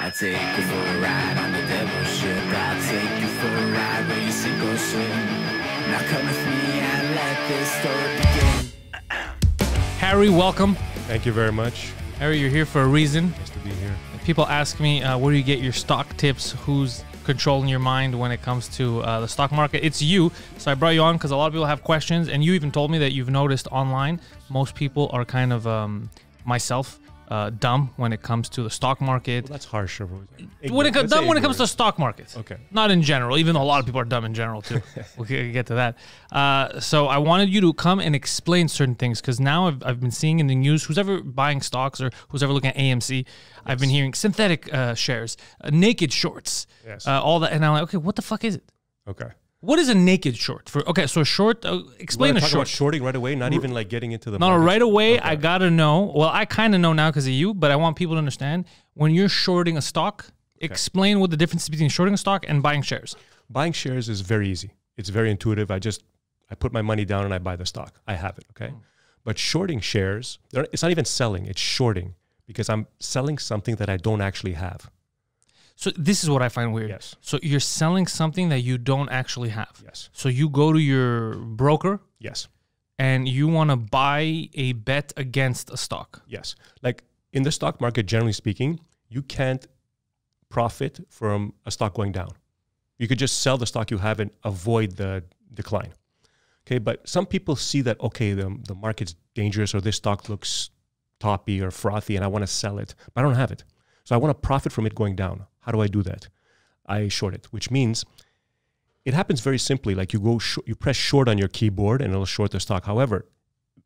I'll take you for a ride on the devil ship. I'll take you for a ride where you sink or swim. Now come with me and let this story begin. Harry, welcome. Thank you very much. Harry, you're here for a reason. Nice to be here. People ask me, uh, where do you get your stock tips? Who's controlling your mind when it comes to uh, the stock market? It's you. So I brought you on because a lot of people have questions, and you even told me that you've noticed online most people are kind of um, myself. Uh, dumb when it comes to the stock market. Well, that's harsh. when it, dumb when it comes to stock market. Okay. Not in general, even though a lot of people are dumb in general too. we'll get get to that. Uh, so I wanted you to come and explain certain things because now I've, I've been seeing in the news who's ever buying stocks or who's ever looking at AMC, I've been hearing synthetic uh, shares, uh, naked shorts, Yes. uh, all that, and I'm like, okay, what the fuck is it? Okay. What is a naked short? For okay, so short. Uh, explain a short. about shorting right away, not even like getting into the. No, no, right away, Okay. I gotta know. Well, I kind of know now because of you, but I want people to understand when you're shorting a stock. Explain what the difference is between shorting a stock and buying shares. Buying shares is very easy. It's very intuitive. I just I put my money down and I buy the stock. I have it. Okay. But shorting shares, it's not even selling. It's shorting because I'm selling something that I don't actually have. So this is what I find weird. Yes. So you're selling something that you don't actually have. Yes. So you go to your broker Yes. and you want to buy a bet against a stock. Yes. Like in the stock market, generally speaking, you can't profit from a stock going down. You could just sell the stock you have and avoid the decline. Okay. But some people see that, okay, the, the market's dangerous or this stock looks toppy or frothy and I want to sell it, but I don't have it. So I want to profit from it going down. How do I do that? I short it, which means it happens very simply. Like you go, you press short on your keyboard and it'll short the stock. However,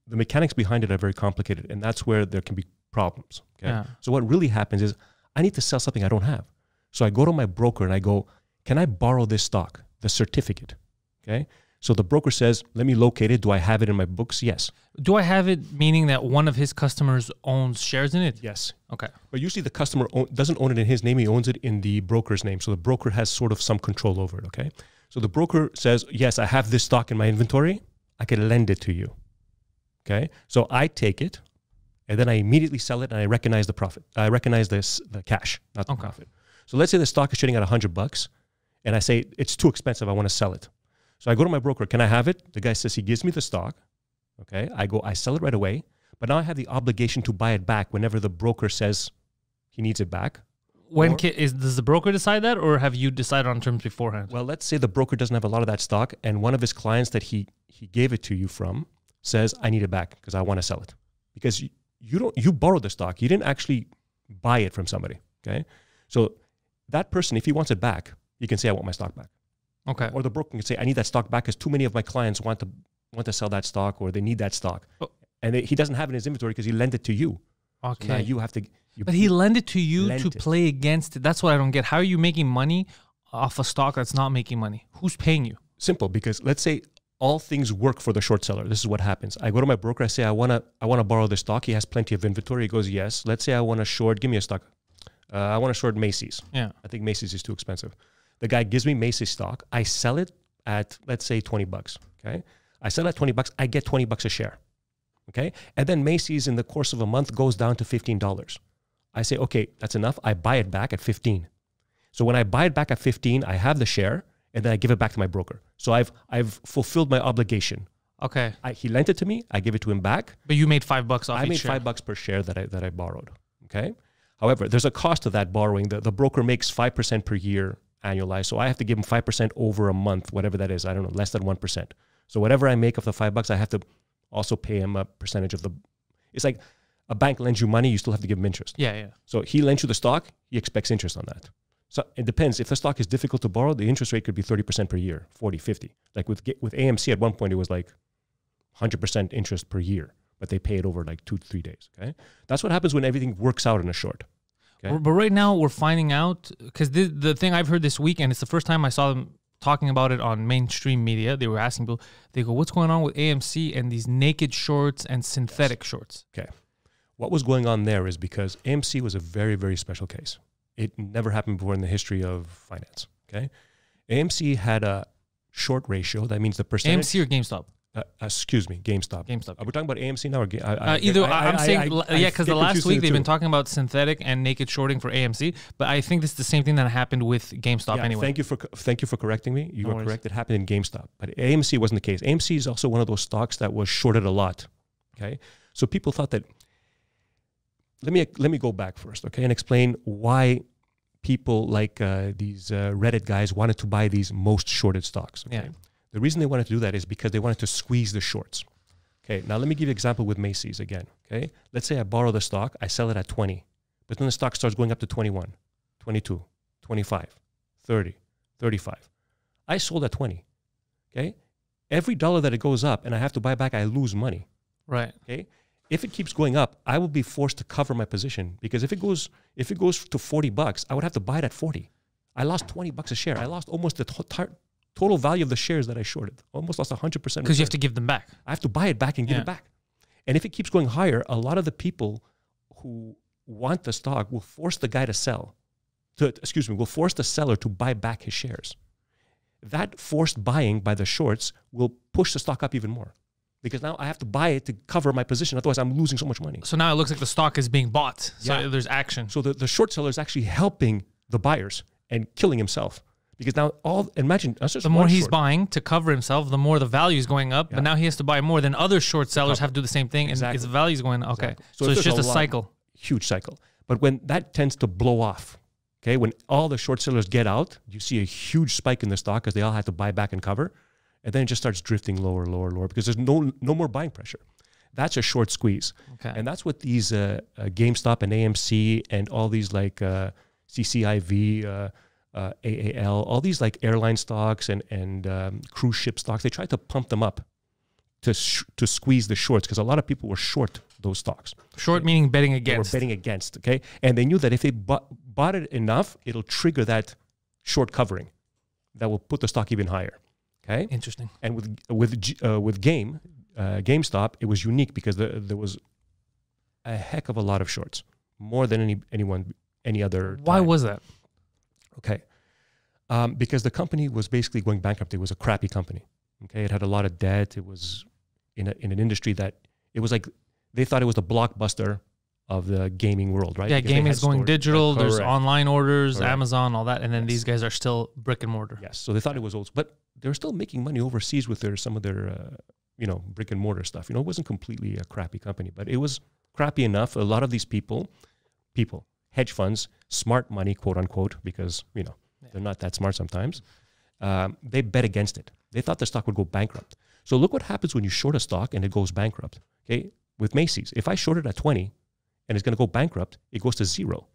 the mechanics behind it are very complicated, and that's where there can be problems. Okay. Yeah. So what really happens is I need to sell something I don't have. So I go to my broker and I go, "Can I borrow this stock, the certificate?" Okay. So the broker says, "Let me locate it. Do I have it in my books?" Yes. Do I have it meaning that one of his customers owns shares in it? Yes. Okay. But usually the customer own, doesn't own it in his name; he owns it in the broker's name. So the broker has sort of some control over it. Okay. So the broker says, "Yes, I have this stock in my inventory. I can lend it to you." Okay. So I take it, and then I immediately sell it, and I recognize the profit. I recognize this the cash, not the Okay. profit. So let's say the stock is trading at hundred bucks, and I say it's too expensive. I want to sell it. So I go to my broker. Can I have it? The guy says he gives me the stock. Okay. I go. I sell it right away. But now I have the obligation to buy it back whenever the broker says he needs it back. When Or- ca- is does the broker decide that, or have you decided on terms beforehand? Well, let's say the broker doesn't have a lot of that stock, and one of his clients that he he gave it to you from says, "I need it back because I want to sell it." Because you, you don't you borrowed the stock, you didn't actually buy it from somebody. Okay, so that person, if he wants it back, he can say, "I want my stock back," okay. or the broker can say, "I need that stock back because too many of my clients want to want to sell that stock or they need that stock." Oh. And they, he doesn't have it in his inventory because he lent it to you. So Okay. you have to. You, But he lent it to you to it. play against it. That's what I don't get. How are you making money off a stock that's not making money? Who's paying you? simple because let's say all things work for the short seller. This is what happens. I go to my broker. I say I wanna I wanna borrow the stock. He has plenty of inventory. He goes yes. Let's say I want to short. Give me a stock. Uh, I want to short Macy's. Yeah. I think Macy's is too expensive. The guy gives me Macy's stock. I sell it at let's say twenty bucks. Okay. I sell it at twenty bucks. I get twenty bucks a share. Okay. And then Macy's in the course of a month goes down to fifteen dollars. I say okay, that's enough. I buy it back at fifteen. So when I buy it back at 15, I have the share and then I give it back to my broker. So I've I've fulfilled my obligation. Okay. I, he lent it to me. I give it to him back. But you made five bucks off I made share. five bucks per share that I that I borrowed. Okay. However, there's a cost to that borrowing. The, the broker makes five percent per year annualized. So I have to give him five percent over a month, whatever that is. I don't know, less than one percent. So whatever I make of the five bucks, I have to also pay him a percentage of the. It's like a bank lends you money, you still have to give him interest. Yeah, yeah. So he lends you the stock, he expects interest on that. So it depends. If the stock is difficult to borrow, the interest rate could be 30% per year, 40, 50. Like with with AMC at one point, it was like 100% interest per year, but they pay it over like two to three days. Okay. That's what happens when everything works out in a short. Okay. But right now we're finding out because the the thing I've heard this week, and it's the first time I saw them talking about it on mainstream media. They were asking people, they go, "What's going on with AMC and these naked shorts and synthetic shorts?" Okay. What was going on there is because AMC was a very, very special case. It never happened before in the history of finance. Okay. AMC had a short ratio. That means the percentage. AMC or GameStop? Uh, excuse me, GameStop. GameStop. Are we talking about AMC now? Or Ga- I, Uh, either I, am saying, I- yeah, because the last week they've been talking about synthetic and naked shorting for AMC, but I think this is the same thing that happened with GameStop Yeah, anyway. Thank you for thank you for correcting me. You No are worries. correct. It happened in GameStop, but AMC wasn't the case. AMC is also one of those stocks that was shorted a lot. Okay, so people thought that. Let me let me go back first, okay, and explain why people like uh, these uh, Reddit guys wanted to buy these most shorted stocks. Okay? Yeah. The reason they wanted to do that is because they wanted to squeeze the shorts. Okay, now let me give you an example with Macy's again. Okay, let's say I borrow the stock, I sell it at 20, but then the stock starts going up to 21, 22, 25, 30, 35. I sold at 20. Okay, every dollar that it goes up and I have to buy back, I lose money. right. Okay, if it keeps going up, I will be forced to cover my position because if it goes if it goes to 40 bucks, I would have to buy it at 40. I lost 20 bucks a share. I lost almost the total value of the shares that I shorted. Almost lost 100%. Because you have to give them back. I have to buy it back and give Yeah. it back. And if it keeps going higher, a lot of the people who want the stock will force the guy to sell. To excuse me, will force the seller to buy back his shares. That forced buying by the shorts will push the stock up even more. Because now I have to buy it to cover my position. Otherwise, I'm losing so much money. So now it looks like the stock is being bought. So Yeah. there's action. So the, the short seller is actually helping the buyers and killing himself. Because now all imagine The more he's short. buying to cover himself, the more the value is going up. Yeah. But now he has to buy more. than other short sellers have to do the same thing, and Exactly. his value is going. Okay, Exactly. so, if it's just a, lot- cycle. huge cycle. But when that tends to blow off, okay, when all the short sellers get out, you see a huge spike in the stock because they all had to buy back and cover, and then it just starts drifting lower, lower, lower because there's no no more buying pressure. That's a short squeeze, Okay. and that's what these uh, uh, GameStop and AMC and all these like uh, CCIV. Uh, AAL, all these like airline stocks and and um, cruise ship stocks, they tried to pump them up to sh- to squeeze the shorts because a lot of people were short those stocks Short meaning betting they against. were betting against. Okay, and they knew that if they bought, bought it enough, it'll trigger that short covering that will put the stock even higher. Okay, Interesting. and with with uh, with Game uh, GameStop, it was unique because the, there was a heck of a lot of shorts, more than any anyone any other. Why time. was that? Okay. Um, because the company was basically going bankrupt. It was a crappy company. Okay. It had a lot of debt. It was in, a, in an industry that it was like they thought it was the blockbuster of the gaming world, right? Yeah, Because gaming is going stores- digital. There's online orders, Correct. Amazon, all that, and then Yes. these guys are still brick and mortar. Yes. So they thought it was old, but they're still making money overseas with their some of their uh, you know brick and mortar stuff. You know, it wasn't completely a crappy company, but it was crappy enough. A lot of these people, people, hedge funds, smart money, quote unquote, because you know they're not that smart sometimes. Um, they bet against it. They thought the stock would go bankrupt. So look what happens when you short a stock and it goes bankrupt. Okay, with Macy's, if I short it at twenty and it's going to go bankrupt, it goes to zero.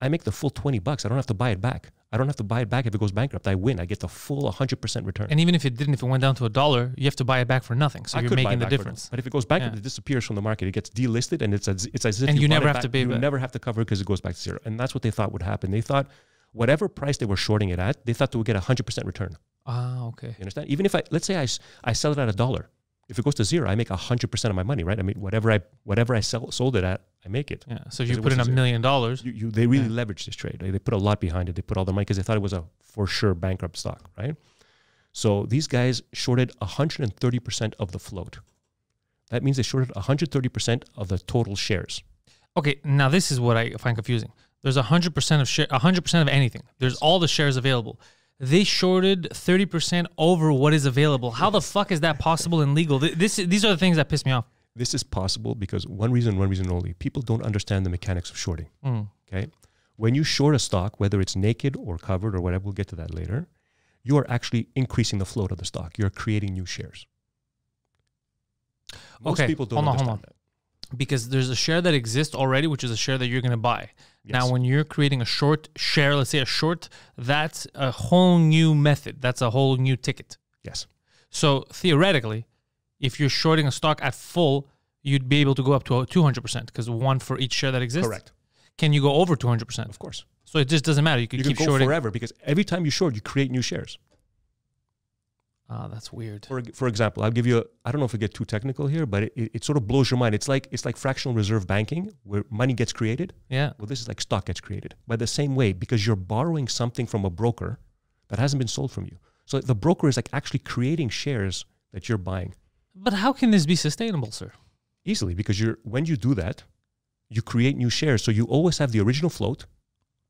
I make the full 20 bucks. I don't have to buy it back. I don't have to buy it back if it goes bankrupt. I win. I get the full 100% return. And even if it didn't, if it went down to a dollar, you have to buy it back for nothing. So I you're making the difference. But if it goes bankrupt, Yeah. it disappears from the market. It gets delisted and it's as, it's as if And you bought never have to pay You back. never have to cover because it goes back to zero. And that's what they thought would happen. They thought whatever price they were shorting it at, they thought they would get a 100% return. Ah, okay. You understand? Even if I, let's say I, I sell it at a dollar. If it goes to zero, I make 100% of my money, right? I mean, whatever I, whatever I sell, sold it at, I make it. Yeah. So if you put in a million dollars, You, you, they really Yeah. leveraged this trade. Like, they put a lot behind it. They put all their money because they thought it was a for sure bankrupt stock, right? So these guys shorted 130% of the float. That means they shorted 130% of the total shares. Okay, now this is what I find confusing. There's hundred percent of share, hundred percent of anything. There's all the shares available. They shorted thirty percent over what is available. How the fuck is that possible and legal? This, these are the things that piss me off. This is possible because one reason, one reason only. People don't understand the mechanics of shorting. Mm. Okay. When you short a stock, whether it's naked or covered or whatever, we'll get to that later, you are actually increasing the float of the stock. You're creating new shares. Most Okay, people don't hold on, hold understand on. that. Because there's a share that exists already, which is a share that you're going to buy. Now, when you're creating a short share, let's say a short, that's a whole new method. That's a whole new ticket. Yes. So theoretically, if you're shorting a stock at full, you'd be able to go up to 200% because one for each share that exists. Correct. Can you go over 200%? Of course. So it just doesn't matter. You could You keep can go shorting. forever because every time you short, you create new shares. Ah, that's weird. For for example, I'll give you. A, I don't know if we get too technical here, but it, it, it sort of blows your mind. It's like it's like fractional reserve banking, where money gets created. Yeah. Well, this is like stock gets created by the same way because you're borrowing something from a broker that hasn't been sold from you. So the broker is like actually creating shares that you're buying. But how can this be sustainable, sir? easily because you're when you do that, you create new shares. So you always have the original float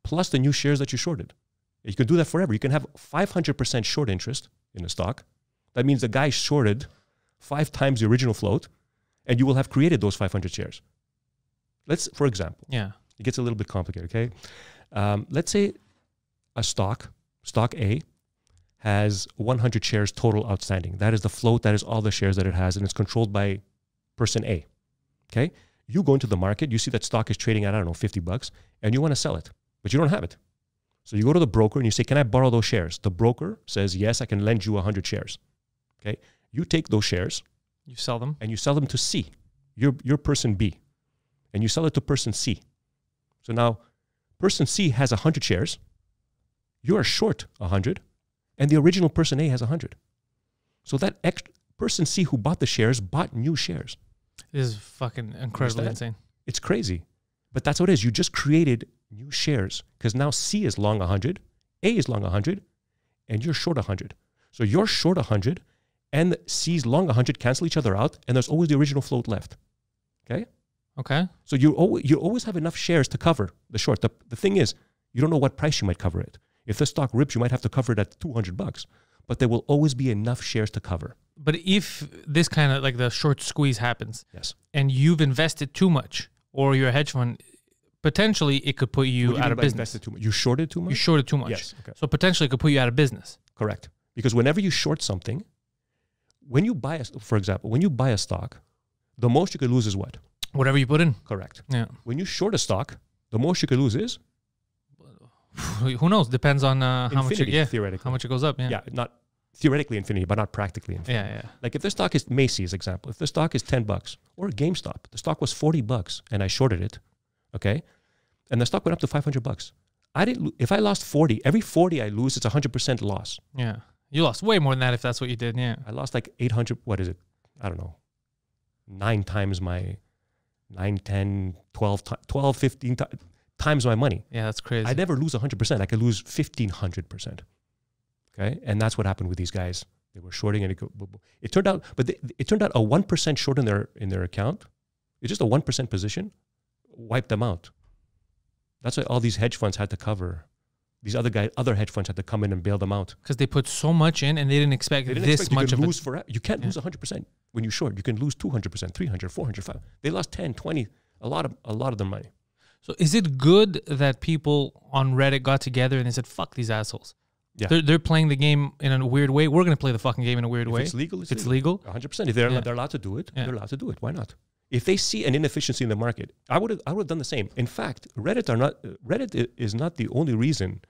plus the new shares that you shorted. You can do that forever. You can have 500% short interest in a stock. That means the guy shorted five times the original float, and you will have created those 500 shares. Let's, for example, Yeah. it gets a little bit complicated. Okay, um, let's say a stock, stock A, has 100 shares total outstanding. That is the float. That is all the shares that it has, and it's controlled by person A. Okay, you go into the market, you see that stock is trading at I don't know 50 bucks, and you want to sell it, but you don't have it. So you go to the broker and you say, "Can I borrow those shares?" The broker says, "Yes, I can lend you 100 shares." Okay, you take those shares You sell them. and you sell them to C, your, your person B, and you sell it to person C. So now person C has 100 shares, you are short 100, and the original person A has 100. So that extra, person C who bought the shares bought new shares. This is fucking incredibly Understand? insane. It's crazy. But that's what it is. You just created new shares because now C is long 100, A is long 100, and you're short 100. So you're short 100 and C's long 100 cancel each other out, and there's always the original float left. Okay? Okay. So you always, you always have enough shares to cover the short. The, the thing is, you don't know what price you might cover it. If the stock rips, you might have to cover it at 200 bucks, but there will always be enough shares to cover. But if this kind of like the short squeeze happens Yes. and you've invested too much or you're hedge fund, potentially it could put you do out of business. too much? You shorted too much? You shorted too much. Yes. Okay. So potentially it could put you out of business. Correct. Because whenever you short something, when you buy, a, for example, when you buy a stock, the most you could lose is what? Whatever you put in. Correct. Yeah. When you short a stock, the most you could lose is Who knows? Depends on uh, how much it, yeah, theoretically. how much it goes up. Yeah. Yeah, not theoretically infinity, but not practically infinity. Yeah. Yeah. Like if the stock is Macy's example, if the stock is 10 bucks or GameStop, the stock was 40 bucks and I shorted it, okay? And the stock went up to 500 bucks. I didn't, if I lost 40, every 40 I lose, it's 100% loss. Yeah. You lost way more than that if that's what you did. Yeah. I lost like 800, what is it? I don't know, nine times my, 9, 10, 12, 12 15 times my money. Yeah. That's crazy. I never lose 100%. I could lose 1500%. Okay? And that's what happened with these guys. They were shorting and it, go, boom, boom. it turned out but they, it turned out a 1% short in their in their account. It's just a 1% position wiped them out. That's why all these hedge funds had to cover. These other guys other hedge funds had to come in and bail them out. Because they put so much in and they didn't expect They didn't this expect much you of lose forever. You can't Yeah. lose 100% when you short. You can lose 200%, 300, 400, 500. They lost 10, 20, a lot of a lot of their money. So is it good that people on Reddit got together and they said, "Fuck these assholes"? Yeah. They're, they're playing the game in a weird way. We're gonna play the fucking game in a weird If way. it's legal, it's, it's legal. legal. 100%. If they're, Yeah. they're allowed to do it, Yeah. they're allowed to do it. Why not? If they see an inefficiency in the market, I would have I would have done the same. In fact, Reddit are not Reddit is not the only reason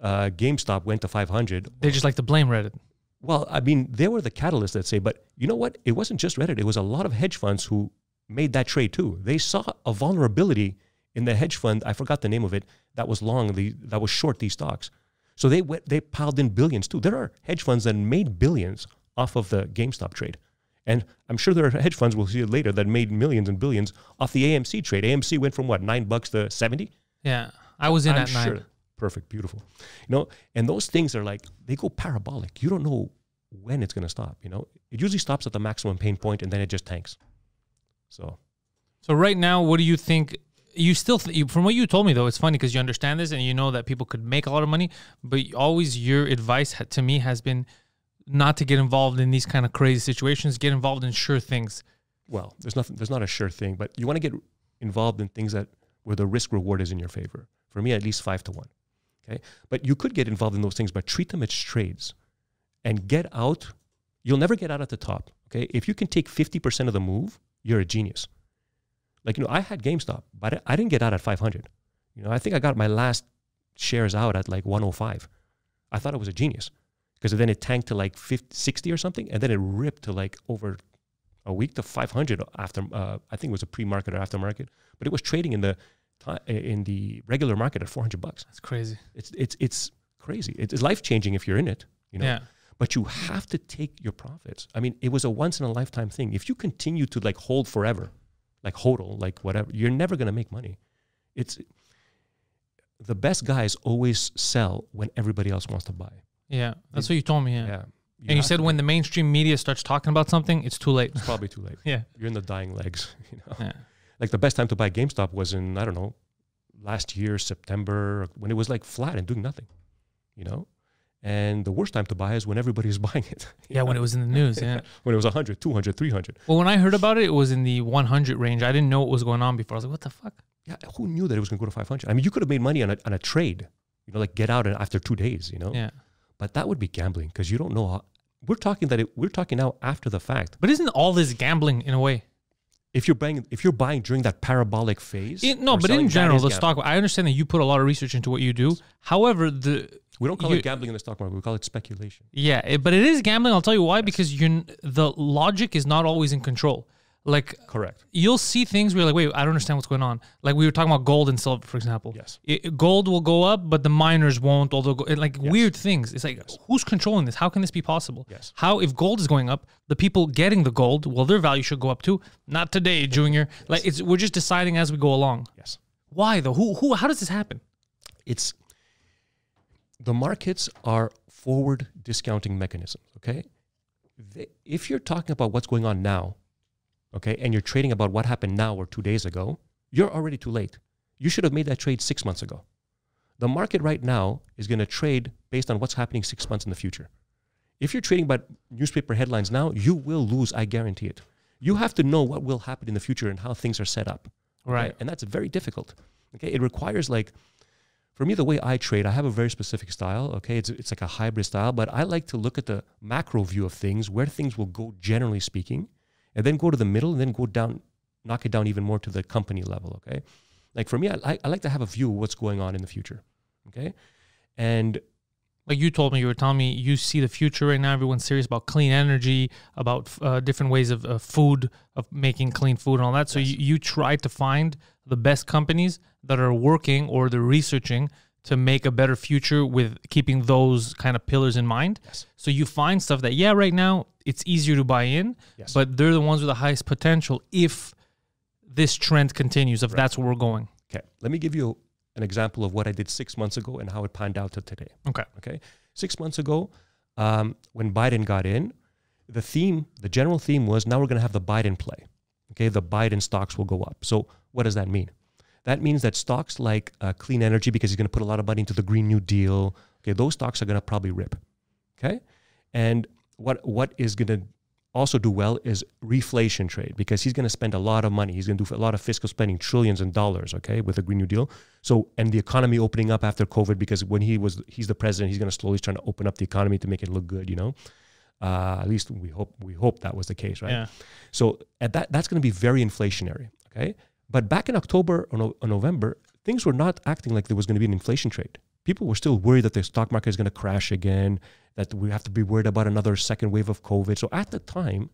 uh, GameStop went to 500. They just like to blame Reddit. Well, I mean, they were the catalyst, let's say, but you know what? It wasn't just Reddit. It was a lot of hedge funds who made that trade too. They saw a vulnerability in the hedge fund. I forgot the name of it. That was long. The, that was short these stocks. So they went, they piled in billions too. There are hedge funds that made billions off of the GameStop trade. And I'm sure there are hedge funds, we'll see it later, that made millions and billions off the AMC trade. AMC went from what, nine bucks to 70? Yeah, I was in I'm at nine. Perfect, beautiful. You know, and those things are like they go parabolic. You don't know when it's going to stop. You know, it usually stops at the maximum pain point, and then it just tanks. So So right now, what do you think? You still, th- you, from what you told me though, it's funny because you understand this and you know that people could make a lot of money, but always your advice to me has been not to get involved in these kind of crazy situations. Get involved in sure things. well, there's nothing. There's not a sure thing, but you want to get involved in things that where the risk reward is in your favor. For me, at least five to one. Okay, but you could get involved in those things, but treat them as trades, and get out. You'll never get out at the top. Okay, if you can take fifty percent of the move, you're a genius. Like you know, I had GameStop, but I, I didn't get out at five hundred. You know, I think I got my last shares out at like one hundred five. I thought it was a genius because then it tanked to like 50, 60 or something, and then it ripped to like over a week to 500 after uh, I think it was a pre-market or aftermarket, but it was trading in the in the regular market at 400 bucks. That's crazy. It's it's it's crazy. It's life changing if you're in it, you know. Yeah. But you have to take your profits. I mean, it was a once in a lifetime thing. If you continue to like hold forever, like hodl, like whatever, you're never gonna make money. It's the best guys always sell when everybody else wants to buy. Yeah. That's what you told me. Yeah. Yeah. and you said to- when the mainstream media starts talking about something, it's too late. it's probably too late. Yeah. You're in the dying legs. You know, Yeah. like the best time to buy GameStop was in I don't know, last year September when it was like flat and doing nothing. You know, and the worst time to buy is when everybody's buying it. you Yeah, when it was in the news. Yeah. when it was 100, 200, 300. Well, when I heard about it, it was in the 100 range. I didn't know what was going on before. I was like, what the fuck? Yeah, who knew that it was going to go to 500? I mean, you could have made money on a, on a trade, you know, like get out and after two days, you know. Yeah. But that would be gambling because you don't know how. We're talking that it, we're talking now after the fact. But isn't all this gambling in a way? If you're buying, if you're buying during that parabolic phase, It- no, but in general, the gambling. stock. I understand that you put a lot of research into what you do. However, the We don't call you- it gambling in the stock market. We call it speculation. yeah, it, but it is gambling. I'll tell you why. Because you the logic is not always in control. Like Correct. you'll see things where you're like, wait, I don't understand what's going on. Like we were talking about gold and silver, for example. Yes. It, gold will go up, but the miners won't. Although, go, like weird things. It's like, who's controlling this? How can this be possible? Yes. How, if gold is going up, the people getting the gold, well, their value should go up too. Not today, Junior. Like it's we're just deciding as we go along. Yes. Why though? Who, who? How does this happen? It's the markets are forward discounting mechanisms. Okay. They, if you're talking about what's going on now, okay, and you're trading about what happened now or two days ago, you're already too late. You should have made that trade six months ago. The market right now is going to trade based on what's happening six months in the future. If you're trading about newspaper headlines now, you will lose. I guarantee it. You have to know what will happen in the future and how things are set up. okay? Right. And that's very difficult. Okay. It requires like, for me, the way I trade, I have a very specific style. Okay. It's, it's like a hybrid style, but I like to look at the macro view of things, where things will go, generally speaking, and then go to the middle and then go down, knock it down even more to the company level. Okay. Like for me, I, I, I like to have a view of what's going on in the future. Okay. And Like you told me, you were telling me you see the future right now. Everyone's serious about clean energy, about uh, different ways of uh, food, of making clean food and all that. So you, you try to find the best companies that are working or they're researching to make a better future with keeping those kind of pillars in mind. Yes. So you find stuff that, yeah, right now it's easier to buy in, Yes. but they're the ones with the highest potential if this trend continues, if that's where we're going. okay, let me give you an example of what I did six months ago and how it panned out to today. Okay. Okay. Six months ago, um, when Biden got in, the theme, the general theme was now we're going to have the Biden play. Okay. The Biden stocks will go up. So, what does that mean? That means that stocks like uh, clean energy, because he's going to put a lot of money into the Green New Deal, okay, those stocks are going to probably rip. Okay. And what what is going to also do well is reflation trade because he's going to spend a lot of money. He's going to do a lot of fiscal spending, trillions in dollars, okay, with the Green New Deal. So, and the economy opening up after COVID because when he was, he's the president, he's going to slowly trying to open up the economy to make it look good, you know. Uh, at least we hope we hope that was the case, right? Yeah. So at that that's going to be very inflationary, okay? But back in October or, no, or November, things were not acting like there was going to be an inflation trade. People were still worried that the stock market is going to crash again, that we have to be worried about another second wave of COVID. So at the time,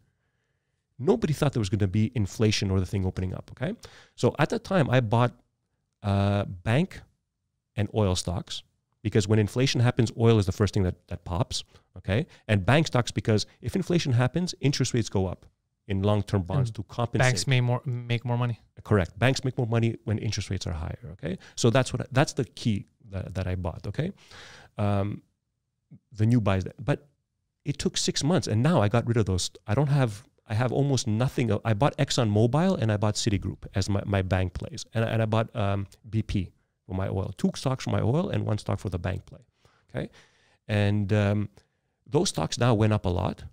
nobody thought there was going to be inflation or the thing opening up, okay? So at the time, I bought uh, bank and oil stocks because when inflation happens, oil is the first thing that, that pops, okay? And bank stocks because if inflation happens, interest rates go up in long-term bonds And to compensate. Banks make more make more money. Correct. Banks make more money when interest rates are higher. Okay, so that's what that's the key that, that I bought. Okay, um, the new buys, but it took six months, and now I got rid of those. I don't have. I have almost nothing. I bought Exxon Mobil and I bought Citigroup as my, my bank plays, and, and I bought um, BP for my oil. Two stocks for my oil and one stock for the bank play. Okay, and um, those stocks now went up a lot.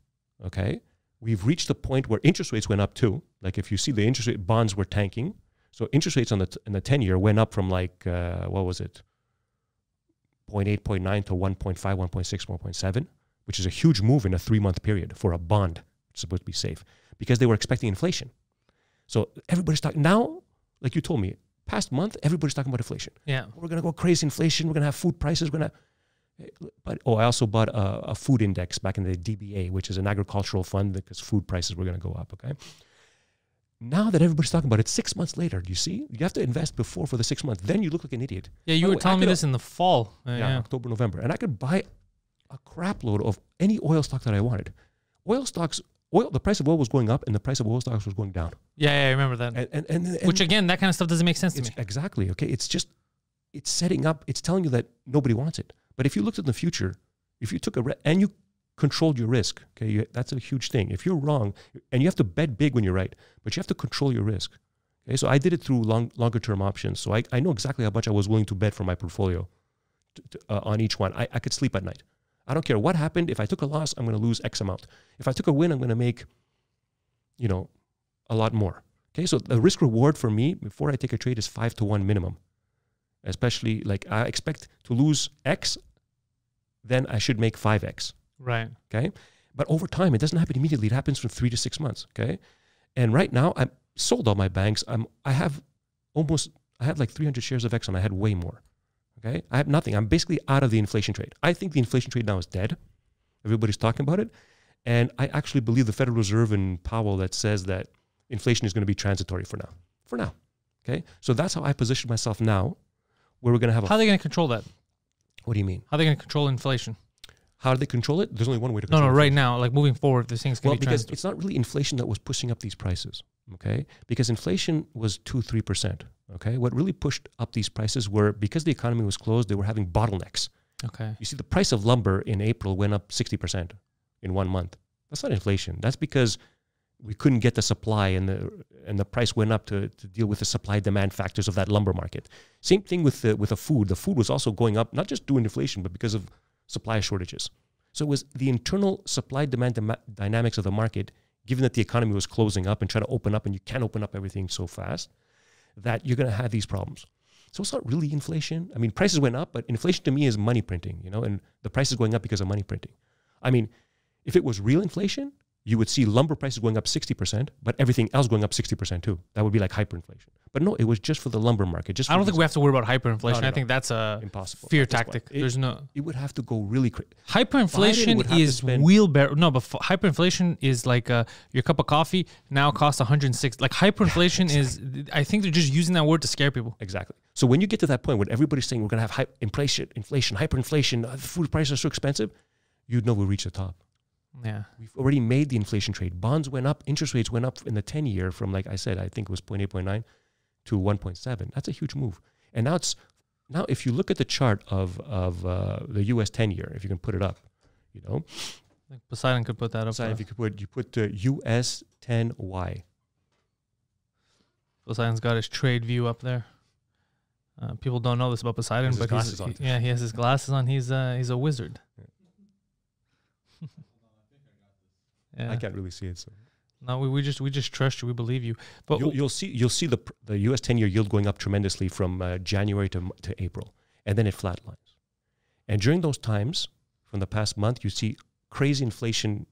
Okay, we've reached the point where interest rates went up too. Like if you see the interest rate bonds were tanking, so interest rates on the t- in the ten year went up from like uh, what was it, 0.8, 0.9 to 1.5, 1.6, 1.7, which is a huge move in a three month period for a bond. It's supposed to be safe because they were expecting inflation. So everybody's talking now, like you told me, past month, everybody's talking about inflation Yeah. we're gonna go crazy inflation. We're gonna have food prices. We're gonna, but oh, I also bought a, a food index back in the DBA, which is an agricultural fund because food prices were gonna go up. Okay. Now that everybody's talking about it, six months later, do you see? You have to invest before for the six months. Then you look like an idiot. Yeah, you By were way, telling me this in the fall. Uh, Yeah, yeah. October, November, and I could buy a crap load of any oil stock that I wanted. Oil stocks, oil, the price of oil was going up, and the price of oil stocks was going down. Yeah, yeah, I remember that. And and, and, and Which again, that kind of stuff doesn't make sense to me. exactly okay. It's just it's setting up. It's telling you that nobody wants it. But if you looked at the future, if you took a re- and you controlled your risk. Okay, you, that's a huge thing. If you're wrong, and you have to bet big when you're right, but you have to control your risk. Okay, so I did it through long, longer term options. So I, I know exactly how much I was willing to bet for my portfolio to, to, uh, on each one. I, I could sleep at night. I don't care what happened. If I took a loss, I'm going to lose X amount. If I took a win, I'm going to make, you know, a lot more. Okay, so the risk reward for me before I take a trade is five to one minimum. Especially like I expect to lose X, then I should make 5X. Right. Okay. But over time, it doesn't happen immediately. It happens from three to six months. Okay. And right now, I'm sold all my banks. I'm I have almost I had like 300 shares of Exxon. I had way more. Okay. I have nothing. I'm basically out of the inflation trade. I think the inflation trade now is dead. Everybody's talking about it. And I actually believe the Federal Reserve and Powell that says that inflation is going to be transitory for now. For now. Okay. So that's how I position myself now, where we're going to have a. How are they going to control that? what do you mean? How are they going to control inflation? How do they control it? There's only one way to No, control no, it. right now, like moving forward, this thing's going Well, to be because it's not really inflation that was pushing up these prices, okay? Because inflation was two, three percent, okay? What really pushed up these prices were because the economy was closed, they were having bottlenecks. Okay. You see, the price of lumber in April went up sixty percent in one month. That's not inflation. That's because we couldn't get the supply, and the and the price went up to, to deal with the supply demand factors of that lumber market. Same thing with the with the food. The food was also going up, not just due to inflation, but because of supply shortages. So it was the internal supply demand dema- dynamics of the market, given that the economy was closing up and trying to open up, and you can't open up everything so fast, that you're going to have these problems. So it's not really inflation. I mean, prices went up, but inflation to me is money printing, you know, and the price is going up because of money printing. I mean, if it was real inflation, you would see lumber prices going up 60%, but everything else going up 60% too. That would be like hyperinflation. But no, it was just for the lumber market. Just I don't think we have to worry about hyperinflation. no, I no. think that's a impossible. fear tactic. It- There's no it would have to go really quick. hyperinflation would have to is spend- wheelbarrow. No, but f- hyperinflation is like uh, your cup of coffee now costs 106. Like hyperinflation is, I think they're just using that word to scare people. Exactly. So when you get to that point where everybody's saying we're going to have hyperinflation, inflation, hyperinflation, uh, the food prices are so expensive, you'd know we reached the top. Yeah. We've already made the inflation trade. Bonds went up, interest rates went up in the 10 year from, like I said, I think it was 0.8, 0.9 to 1.7. That's a huge move. And now it's, now if you look at the chart of, of uh, the US 10 year, if you can put it up, you know, I think Poseidon could put that up. so for if you could put, you put the US 10Y. Poseidon's got his trade view up there. Uh, people don't know this about Poseidon, but he's, he- yeah, he has his glasses on. He's uh, he's a wizard. yeah. I can't really see it. So No, we, we just we just trust you. We believe you. But you'll, you'll see you'll see the the U.S. ten year yield going up tremendously from uh, January to to April, and then it flatlines. And during those times, from the past month, you see crazy inflation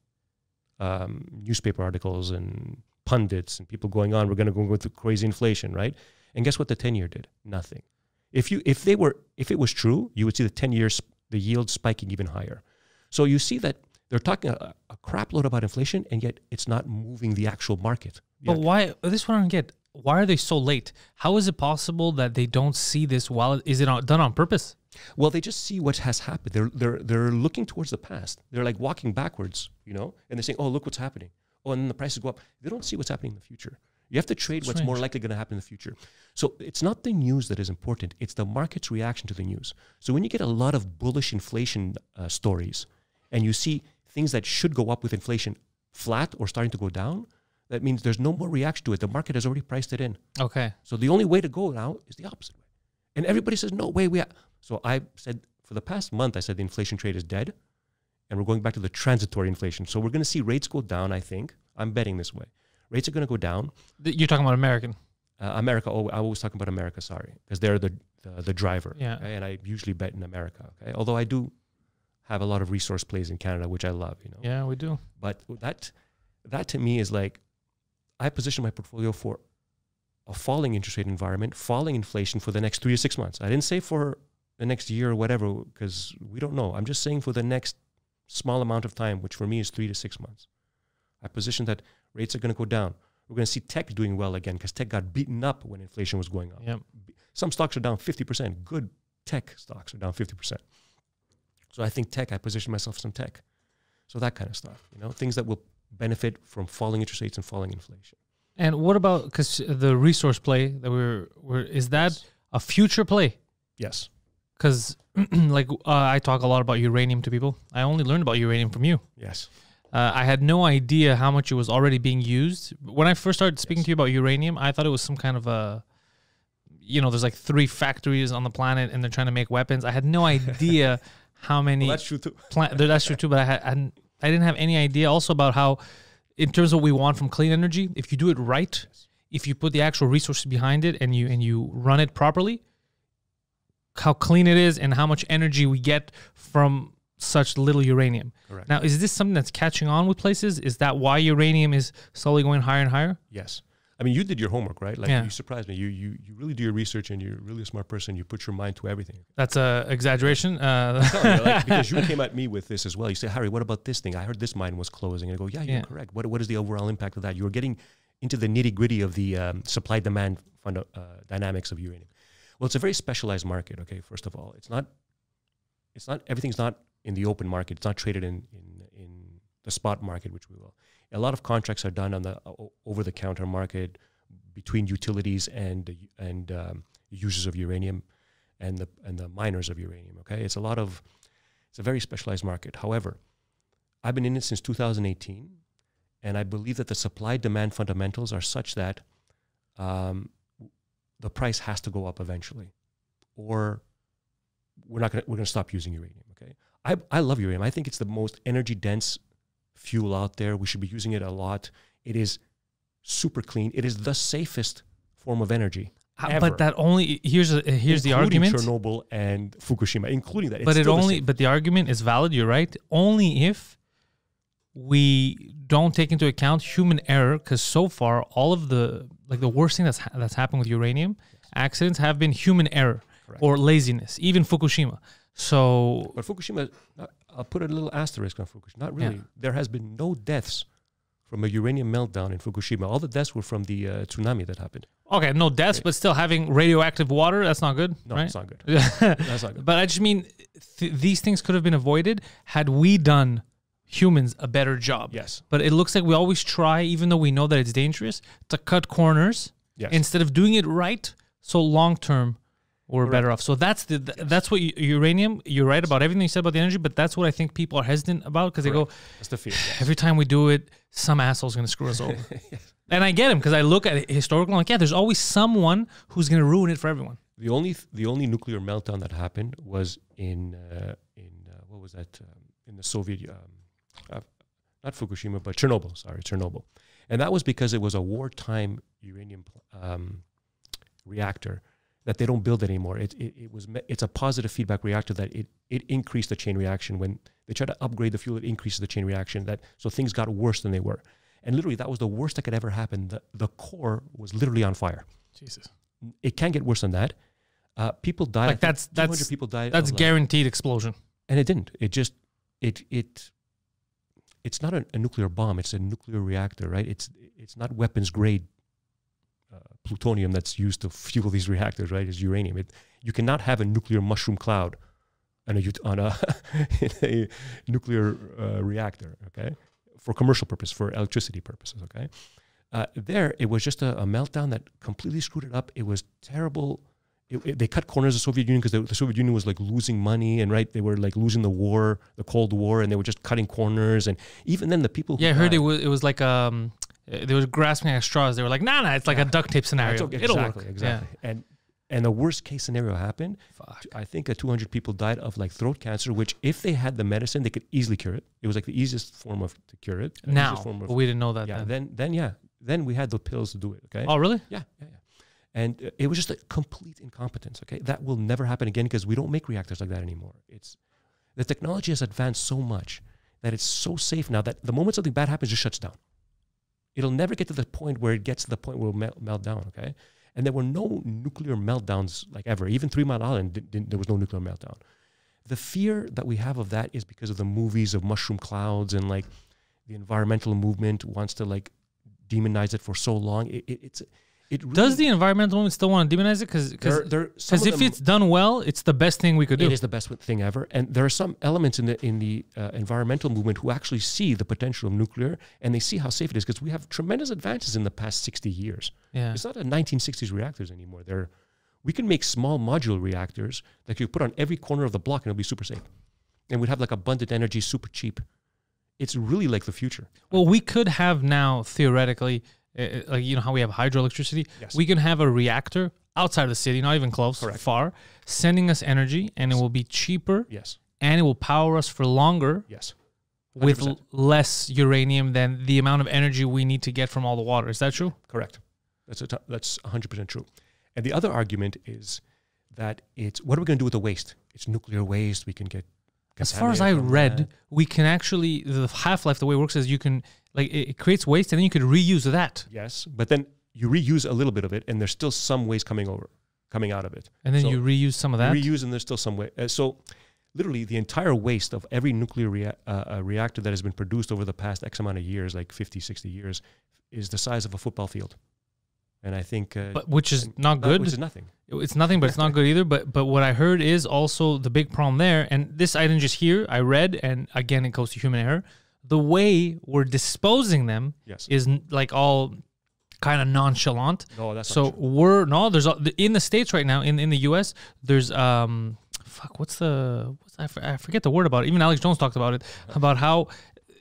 um, newspaper articles and pundits and people going on. We're going to go through crazy inflation, right? And guess what? The ten year did nothing. If you if they were if it was true, you would see the ten years the yield spiking even higher. So you see that they're talking a, a crap load about inflation, and yet it's not moving the actual market. But why? This one I don't get. Why are they so late? How is it possible that they don't see this? While is it done on purpose? Well, they just see what has happened. They're they're they're looking towards the past. They're like walking backwards, you know, and they're saying, "Oh, look what's happening." Oh, and then the prices go up. They don't see what's happening in the future. You have to trade what's more likely going to happen in the future. So it's not the news that is important; it's the market's reaction to the news. So when you get a lot of bullish inflation uh, stories, and you see things that should go up with inflation flat or starting to go down, that means there's no more reaction to it. The market has already priced it in. Okay. So the only way to go now is the opposite way. And everybody says, no way. We ha-. So I said, for the past month, I said the inflation trade is dead. And we're going back to the transitory inflation. So we're going to see rates go down, I think. I'm betting this way. Rates are going to go down. You're talking about American. Uh, America, oh, I was talking about America, sorry, because they're the, the, the driver. Yeah. okay? And I usually bet in America. Okay. Although I do have a lot of resource plays in Canada, which I love, you know. Yeah, we do. But that that to me is like I position my portfolio for a falling interest rate environment, falling inflation for the next three to six months. I didn't say for the next year or whatever, because we don't know. I'm just saying for the next small amount of time, which for me is three to six months. I position that rates are going to go down. We're going to see tech doing well again because tech got beaten up when inflation was going up. Yep. Some stocks are down 50%. Good tech stocks are down 50%. So I think tech, I position myself some tech. So that kind of stuff, you know, things that will benefit from falling interest rates and falling inflation. And what about because the resource play that we're we're is that a future play? Yes. because like uh, I talk a lot about uranium to people. I only learned about uranium from you. Yes. Uh, I had no idea how much it was already being used. When I first started speaking to you about uranium, I thought it was some kind of a, you know, there's like three factories on the planet and they're trying to make weapons. I had no idea how many. Well, that's true too. plant. That's true too. But I had I didn't, I didn't have any idea also about how, in terms of what we want from clean energy, if you do it right, if you put the actual resources behind it and you and you run it properly, how clean it is and how much energy we get from such little uranium. Correct. Now, is this something that's catching on with places? Is that why uranium is slowly going higher and higher? Yes. I mean, you did your homework, right? Like Yeah. you surprised me. You you you really do your research, and you're really a smart person. You put your mind to everything. That's a exaggeration. Uh, you, like, because you came at me with this as well. You say, Harry, what about this thing? I heard this mine was closing. And I go, yeah, you're Yeah. correct. What, what is the overall impact of that? You're getting into the nitty gritty of the um, supply demand funda- uh, dynamics of uranium. Well, it's a very specialized market. Okay, first of all, it's not. It's not everything's not in the open market. It's not traded in in in the spot market, which we will. A lot of contracts are done on the over the counter market between utilities and and um, users of uranium and the and the miners of uranium. Okay, it's a lot of it's a very specialized market. However, I've been in it since 2018, and I believe that the supply demand fundamentals are such that um, the price has to go up eventually, or we're not going to we're going to stop using uranium. Okay, I I love uranium. I think it's the most energy dense fuel out there. We should be using it a lot. It is super clean. It is the safest form of energy. Uh, ever, but that only here's a, here's the argument. Chernobyl and Fukushima, including that. It's but it only but the argument is valid you're right only if we don't take into account human error because so far all of the like the worst thing that's ha- that's happened with uranium accidents have been human error Correct. or laziness even fukushima so But Fukushima, not- I'll put a little asterisk on Fukushima. Not really. Yeah. There has been no deaths from a uranium meltdown in Fukushima. All the deaths were from the uh, tsunami that happened. okay no deaths but still having radioactive water that's not good No, right it's not good. That's not good. but i just mean th- these things could have been avoided had we done humans a better job Yes. But it looks like we always try, even though we know that it's dangerous, to cut corners Yes. instead of doing it right. So long term, we're better off. So that's the th- that's what u- uranium. You're right about everything you said about the energy, but that's what I think people are hesitant about because they go That's the fear. yes. every time we do it, some asshole's gonna screw us over. And I get him because I look at it historical. I'm like, yeah, there's always someone who's gonna ruin it for everyone. The only th- the only nuclear meltdown that happened was in uh, in uh, what was that um, in the Soviet um, uh, not Fukushima but Chernobyl. Sorry, Chernobyl, and that was because it was a wartime uranium pl- um, reactor that they don't build anymore. It, it, it was it's a positive feedback reactor that it it increased the chain reaction when they try to upgrade the fuel. It increases the chain reaction that so things got worse than they were, and literally that was the worst that could ever happen. The the core was literally on fire Jesus, it can't get worse than that. Uh, people died. Like that's 200 that's people died. that's of, like- guaranteed explosion. and it didn't. It just it it it's not a, a nuclear bomb. It's a nuclear reactor, right? It's it's not weapons grade uh, plutonium that's used to fuel these reactors, right? is uranium. It you cannot have a nuclear mushroom cloud on a on a, in a nuclear uh, reactor, okay? For commercial purpose, for electricity purposes, okay? Uh, there, it was just a, a meltdown that completely screwed it up. It was terrible. It, it- they cut corners of the Soviet Union because the, the Soviet Union was like losing money and right, they were like losing the war, the Cold War, and they were just cutting corners. And even then, the people. who Yeah, I heard it was it was like um they were grasping at straws. They were like, nah, nah, it's like a duct tape scenario. Okay, It'll exactly, work. exactly. And and the worst case scenario happened. Fuck. I think uh, 200 people died of like throat cancer, which if they had the medicine, they could easily cure it. It was like the easiest form of to cure it. Now, form of- we didn't know that yeah. then. Then then yeah, then we had the pills to do it. Okay. Oh, really? Yeah, yeah, yeah. And uh, it was just a complete incompetence. Okay, that will never happen again because we don't make reactors like that anymore. It's the technology has advanced so much that it's so safe now that the moment something bad happens, it just shuts down. It'll never get to the point where it gets to the point where it'll melt, down. Okay, and there were no nuclear meltdowns like ever. Even Three Mile Island, didn't, didn't, there was no nuclear meltdown. The fear that we have of that is because of the movies of mushroom clouds and like the environmental movement wants to like demonize it for so long. It, it, it's it really, Does the environmental movement still want to demonize it? Because there, there, some because if it's done well, it's the best thing we could do. it is the best thing ever. And there are some elements in the in the uh, environmental movement who actually see the potential of nuclear and they see how safe it is because we have tremendous advances in the past 60 years. Yeah. It's not a 1960s reactors anymore. They're We can make small modular reactors that you put on every corner of the block and it'll be super safe. And we'd have like abundant energy, super cheap. It's really like the future. Well, we could have now theoretically, Uh, uh, like you know how we have hydroelectricity. Yes. We can have a reactor outside of the city, not even close, Correct. far, sending us energy, and it will be cheaper, Yes. and it will power us for longer Yes. with 100%. l- less uranium than the amount of energy we need to get from all the water. Is that true? Correct. That's a t- that's 100% true. And the other argument is that it's what are we going to do with the waste? It's nuclear waste. We can get. As far as I read, that. we can actually the half life. The way it works is you can like it, it creates waste, and then you could reuse that, Yes, but then you reuse a little bit of it, and there's still some waste coming over, coming out of it. and then So you reuse some of that. reuse, and there's still some way. Uh, so, literally, the entire waste of every nuclear rea- uh, uh, reactor that has been produced over the past X amount of years, like 50, 60 years, is the size of a football field. And I think, uh, but which is not good. which is nothing. it's nothing but it's not good either but but what i heard is also the big problem there and this i didn't just hear i read and again it goes to human error the way we're disposing them Yes. is like all kind of nonchalant. No, that's so we're no there's in the states right now in in the us there's um fuck what's the what's I, I forget the word about it. Even alex jones talked about it about how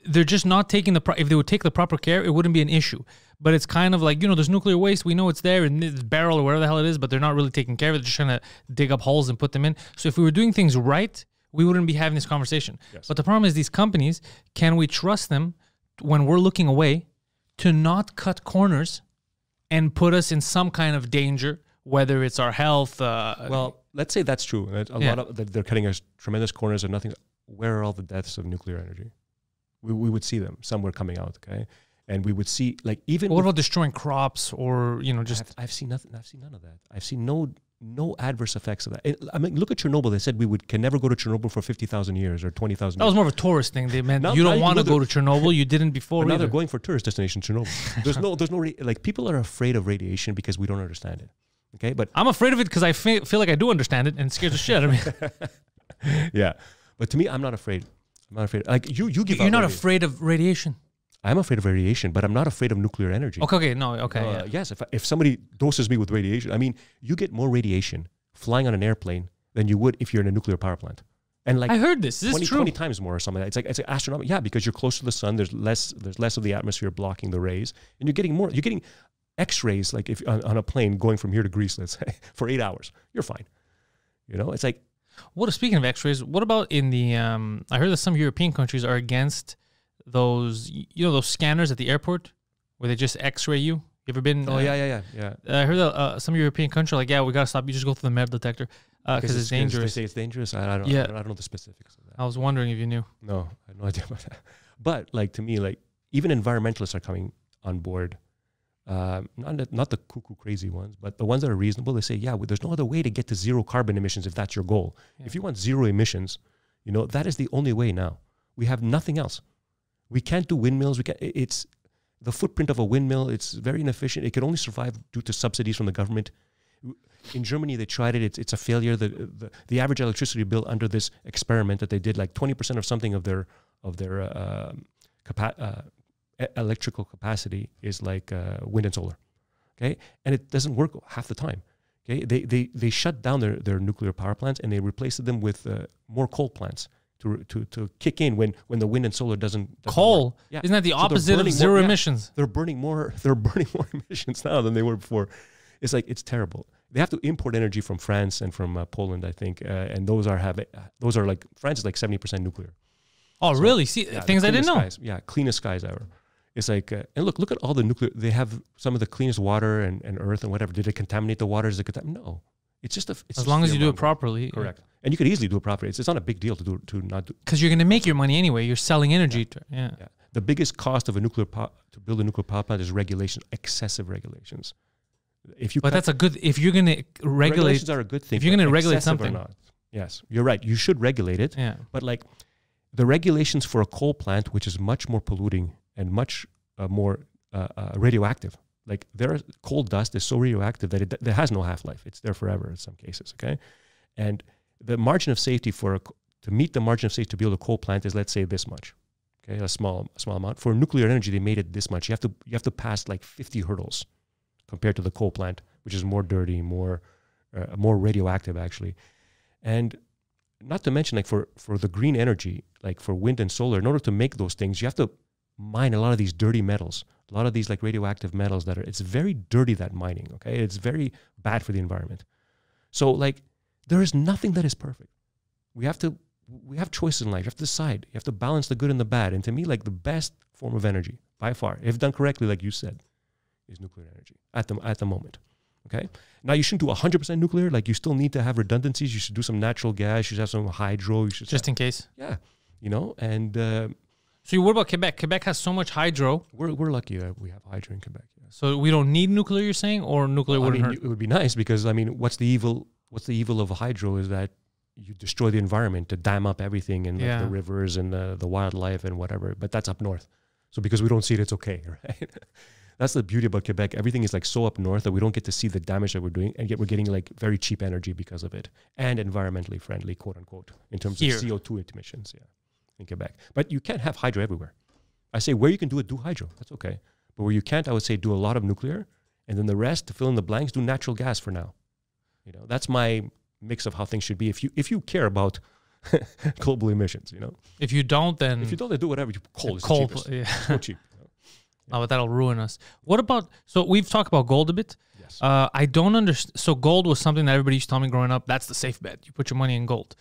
they're just not taking the pro- if they would take the proper care it wouldn't be an issue. But it's kind of like you know there's nuclear waste we know it's there in this barrel or whatever the hell it is but they're not really taking care of it they're just trying to dig up holes and put them in. So if we were doing things right we wouldn't be having this conversation Yes. but the problem is these companies can we trust them when we're looking away to not cut corners and put us in some kind of danger whether it's our health uh, Well, let's say that's true. A Yeah. lot of they're cutting us tremendous corners and nothing. Where are all the deaths of nuclear energy? We, we would see them somewhere coming out. Okay, and we would see like even what about destroying crops or you know just I've, I've seen nothing. I've seen none of that. I've seen no no adverse effects of that. It- I mean, look at Chernobyl. They said we would can never go to Chernobyl for fifty thousand years or twenty thousand. That was more of a tourist thing. They meant Now- you don't want to go to Chernobyl. You didn't before But now either. they're going for tourist destination Chernobyl. There's no, there's no like people are afraid of radiation because we don't understand it. Okay, but I'm afraid of it because I fe- feel like I do understand it and it scares the shit out of me. yeah, but to me, I'm not afraid. I'm not afraid. Like you, you give. You're not radi- afraid of radiation. I'm afraid of radiation, but I'm not afraid of nuclear energy. Okay, okay, no, okay. Uh, yeah. Yes, if, if somebody doses me with radiation, I mean, you get more radiation flying on an airplane than you would if you're in a nuclear power plant. And like I heard this. Is 20, this true? 20 times more or something. It's like it's like astronomical. Yeah, because you're close to the sun. There's less there's less of the atmosphere blocking the rays, and you're getting more. You're getting X-rays like if on, on a plane going from here to Greece, let's say, for eight hours. You're fine. You know, it's like What speaking of X-rays, what about in the? Um, I heard that some European countries are against those. You know those scanners at the airport where they just X-ray you. You ever been? oh uh, yeah yeah yeah yeah. I heard that uh, some European country like, yeah, we gotta stop. You just go through the metal detector because it's, dangerous. They say it's dangerous. I, I don't. Yeah. I, don't, I don't know the specifics of that. I was wondering if you knew. No, I have no idea about that. But like to me, like even environmentalists are coming on board. Um, not the- not the cuckoo crazy ones, but the ones that are reasonable. They say, yeah, well, there's no other way to get to zero carbon emissions if that's your goal. Yeah. If you want zero emissions, you know that is the only way now. We have nothing else. We can't do windmills. We can It's the footprint of a windmill. It's very inefficient. It could only survive due to subsidies from the government. In Germany, they tried it. It's, it's a failure. The, the the average electricity bill under this experiment that they did, like twenty percent of something of their of their uh, um, capa- uh, electrical capacity is like uh, wind and solar. Okay, and it doesn't work half the time. Okay, they they they shut down their, their nuclear power plants and they replaced them with uh, more coal plants to to to kick in when when the wind and solar doesn't, doesn't Coal. Yeah. isn't that the So opposite of burning more- zero yeah. emissions? They're burning more. They're burning more emissions now than they were before. It's like it's terrible. They have to import energy from France and from uh, Poland, I think, uh, and those are have those are like France is like seventy percent nuclear. Oh, So, really? See, Yeah, things I didn't cleanest know. Skies. Yeah, cleanest skies ever. It's like, uh, and look, look at all the nuclear. They have some of the cleanest water and, and earth and whatever. Did it contaminate the water? Does it contaminate? No. It's just a. It's As long as you do it properly. Correct. And you could easily do it properly. It's, it's not a big deal to do to not do. Because you're going to make your money anyway. You're selling energy. To, yeah. Yeah. The biggest cost of a nuclear po- to build a nuclear power plant is regulation, excessive regulations. If you But that's a good. If you're going to regulate. regulations are a good thing. if you're gonna regulate excessive or something. not. yes, you're right. You should regulate it. Yeah. But like the regulations for a coal plant, which is much more polluting and much uh, more uh, uh, radioactive, like their coal dust is so radioactive that it, that has no half life. It's there forever in some cases. Okay, and the margin of safety for a, to meet the margin of safety to build a coal plant is let's say this much. Okay, a small small amount. For nuclear energy, they made it this much. You have to you have to pass like 50 hurdles compared to the coal plant, which is more dirty, more uh, more radioactive actually, and not to mention like for for the green energy, like for wind and solar, in order to make those things, you have to mine a lot of these dirty metals, a lot of these like radioactive metals that are. It's very dirty that mining. Okay, it's very bad for the environment. So like there is nothing that is perfect. We have to we have choices in life. You have to decide. You have to balance the good and the bad. And to me, like the best form of energy by far, if done correctly, like you said, is nuclear energy at the at the moment. Okay. Now you shouldn't do 100% nuclear. Like you still need to have redundancies. You should do some natural gas. You should have some hydro. You should Just have, in case. yeah, you know. And uh, So what about Quebec? Quebec has so much hydro, we're we're lucky that we have hydro in Quebec. Yes. so we don't need nuclear. You're saying, or nuclear I wouldn't mean, hurt? it would be nice because I mean, what's the evil? What's the evil of hydro is that you destroy the environment to dam up everything and like, the rivers and the, the wildlife and whatever. But that's up north, so because we don't see it, it's okay, right? that's the beauty about Quebec. Everything is like so up north that we don't get to see the damage that we're doing, and yet we're getting like very cheap energy because of it and environmentally friendly, quote unquote, in terms Here. of CO two emissions. Yeah, in Quebec, but you can't have hydro everywhere. I say where you can do it, do hydro. That's okay. But where you can't, I would say do a lot of nuclear, and then the rest to fill in the blanks, do natural gas for now. You know, that's my mix of how things should be. If you if you care about global emissions, you know, If you don't, then if you don't, then do whatever. You coal coal. Yeah. It's so cheap. you know? Oh, but that'll ruin us. What about? So we've talked about gold a bit. Yes. Uh, I don't understand. So gold was something that everybody used to tell me growing up. That's the safe bet. You put your money in gold.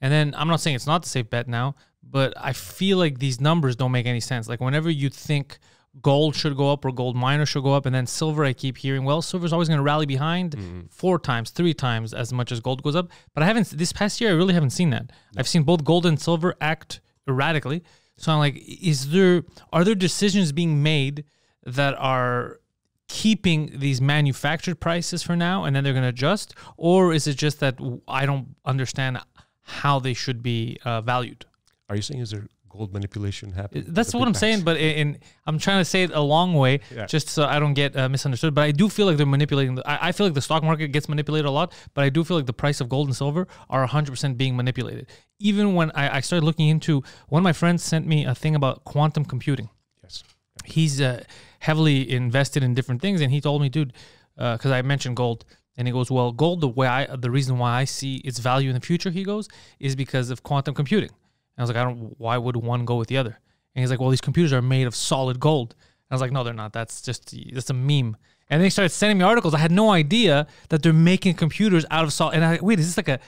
And then I'm not saying it's not the safe bet now, but I feel like these numbers don't make any sense. Like whenever you think gold should go up or gold miners should go up, and then silver, I keep hearing, well, silver's always going to rally behind four times, three times as much as gold goes up. But I haven't. This past year, I really haven't seen that. I've seen both gold and silver act erratically. So I'm like, is there are there decisions being made that are keeping these manufactured prices for now and then they're going to adjust or is it just that i don't understand how they should be uh, valued Are you saying is there gold manipulation happening? that's what i'm saying but in, in i'm trying to say it a long way Yeah. just so i don't get uh, misunderstood but i do feel like they're manipulating the, I, I feel like the stock market gets manipulated a lot but i do feel like the price of gold and silver are 100% being manipulated even when I, I started looking into one of my friends sent me a thing about quantum computing yes. he's uh, heavily invested in different things and he told me dude because i mentioned gold and he goes well gold the way i the reason why i see its value in the future he goes is because of quantum computing i was like i don't why would one go with the other? And he's like well these computers are made of solid gold. And i was like no they're not. That's just that's a meme. And then he started sending me articles. I had no idea that they're making computers out of solid and i wait is this like a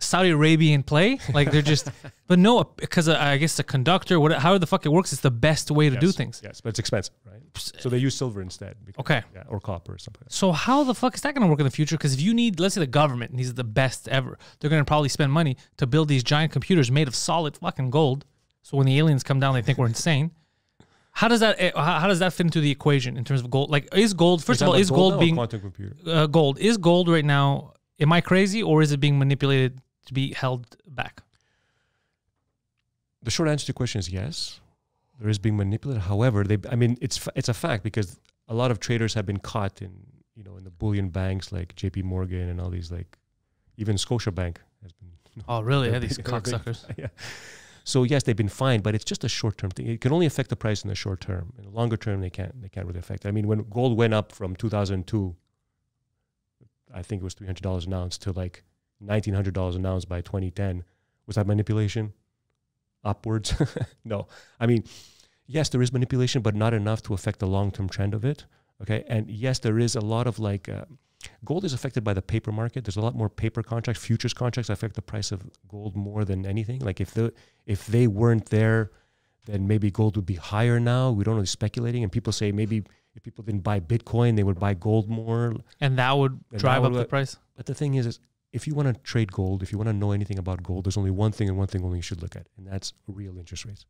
Saudi Arabian play, like they're just, but no, because uh, I guess the conductor, what, how the fuck it works, it's the best way to do things. Yes, but it's expensive, right? So they use silver instead. because- Okay. Yeah, or copper or something. So how the fuck is that going to work in the future? Because if you need, let's say the government needs the best ever, they're going to probably spend money to build these giant computers made of solid fucking gold. So when the aliens come down, they think we're insane. How does that eh, how, does that fit into the equation in terms of gold? Like, is gold first Is of all is like gold now being quantum computer? uh, gold is gold right now? Am I crazy or is it being manipulated to be held back? The short answer to the question is yes. There is being manipulated. However, they I mean it's it's a fact because a lot of traders have been caught in you know in the bullion banks like J.P. Morgan and all these like even Scotiabank has been Oh, really? Yeah, these big- they're big. cocksuckers. yeah. So yes, they've been fined, but it's just a short term thing. It can only affect the price in the short term. In the longer term, they can't. They can't really affect. It. I mean, when gold went up from 2002, I think it was three hundred dollars an ounce to like nineteen hundred dollars an ounce by 2010. Was that manipulation? Upwards? no. I mean, yes, there is manipulation, but not enough to affect the long term trend of it. Okay, and yes, there is a lot of like. Uh, gold is affected by the paper market. There's a lot more paper contracts, futures contracts affect the price of gold more than anything. Like if the if they weren't there, then maybe gold would be higher now. We don't know. Speculating, and people say maybe if people didn't buy Bitcoin, they would buy gold more. And that would And drive that up would- the price. But the thing is, is if you want to trade gold, if you want to know anything about gold, there's only one thing and one thing only you should look at, and that's real interest rates.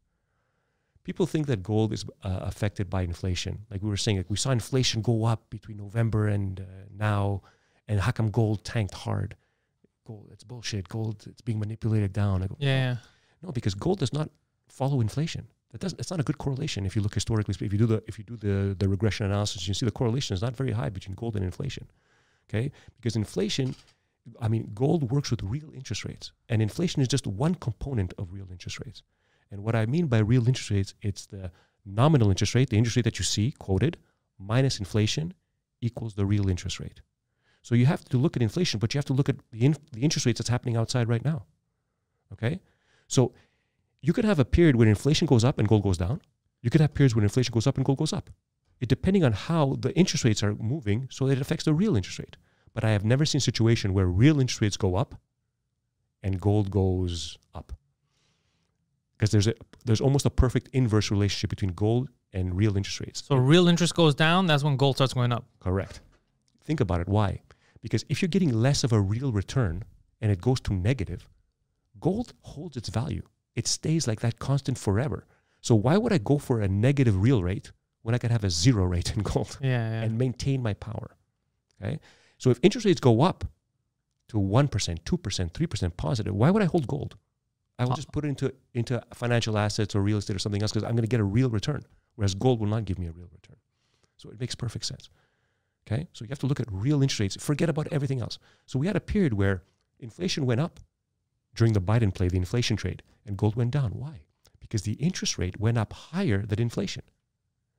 People think that gold is uh, affected by inflation. Like we were saying, like we saw inflation go up between November and uh, now, and how come gold tanked hard? Gold, it's bullshit. Gold, it's being manipulated down. Go, Yeah, yeah. no, because gold does not follow inflation. That doesn't. It's not a good correlation. If you look historically, if you do the if you do the the regression analysis, you see the correlation is not very high between gold and inflation. Okay, because inflation, I mean, gold works with real interest rates, and inflation is just one component of real interest rates. And what I mean by real interest rates, it's the nominal interest rate, the interest rate that you see quoted, minus inflation, equals the real interest rate. So you have to look at inflation, but you have to look at the, the interest rates that's happening outside right now. Okay? So you could have a period where inflation goes up and gold goes down. You could have periods when inflation goes up and gold goes up. It depending on how the interest rates are moving, so it affects the real interest rate. But I have never seen a situation where real interest rates go up and gold goes up. Because there's a there's almost a perfect inverse relationship between gold and real interest rates. So real interest goes down, that's when gold starts going up. Correct. Think about it. Why? Because if you're getting less of a real return and it goes to negative, gold holds its value. It stays like that constant forever. So why would I go for a negative real rate when I could have a zero rate in gold Yeah, yeah. and maintain my power? Okay. So if interest rates go up to 1%, 2%, 3% positive, why would I hold gold? I will Uh, just put it into, into financial assets or real estate or something else because I'm going to get a real return, whereas gold will not give me a real return. So it makes perfect sense. Okay. So you have to look at real interest rates. Forget about everything else. So we had a period where inflation went up during the Biden play, the inflation trade, and gold went down. Why? Because the interest rate went up higher than inflation.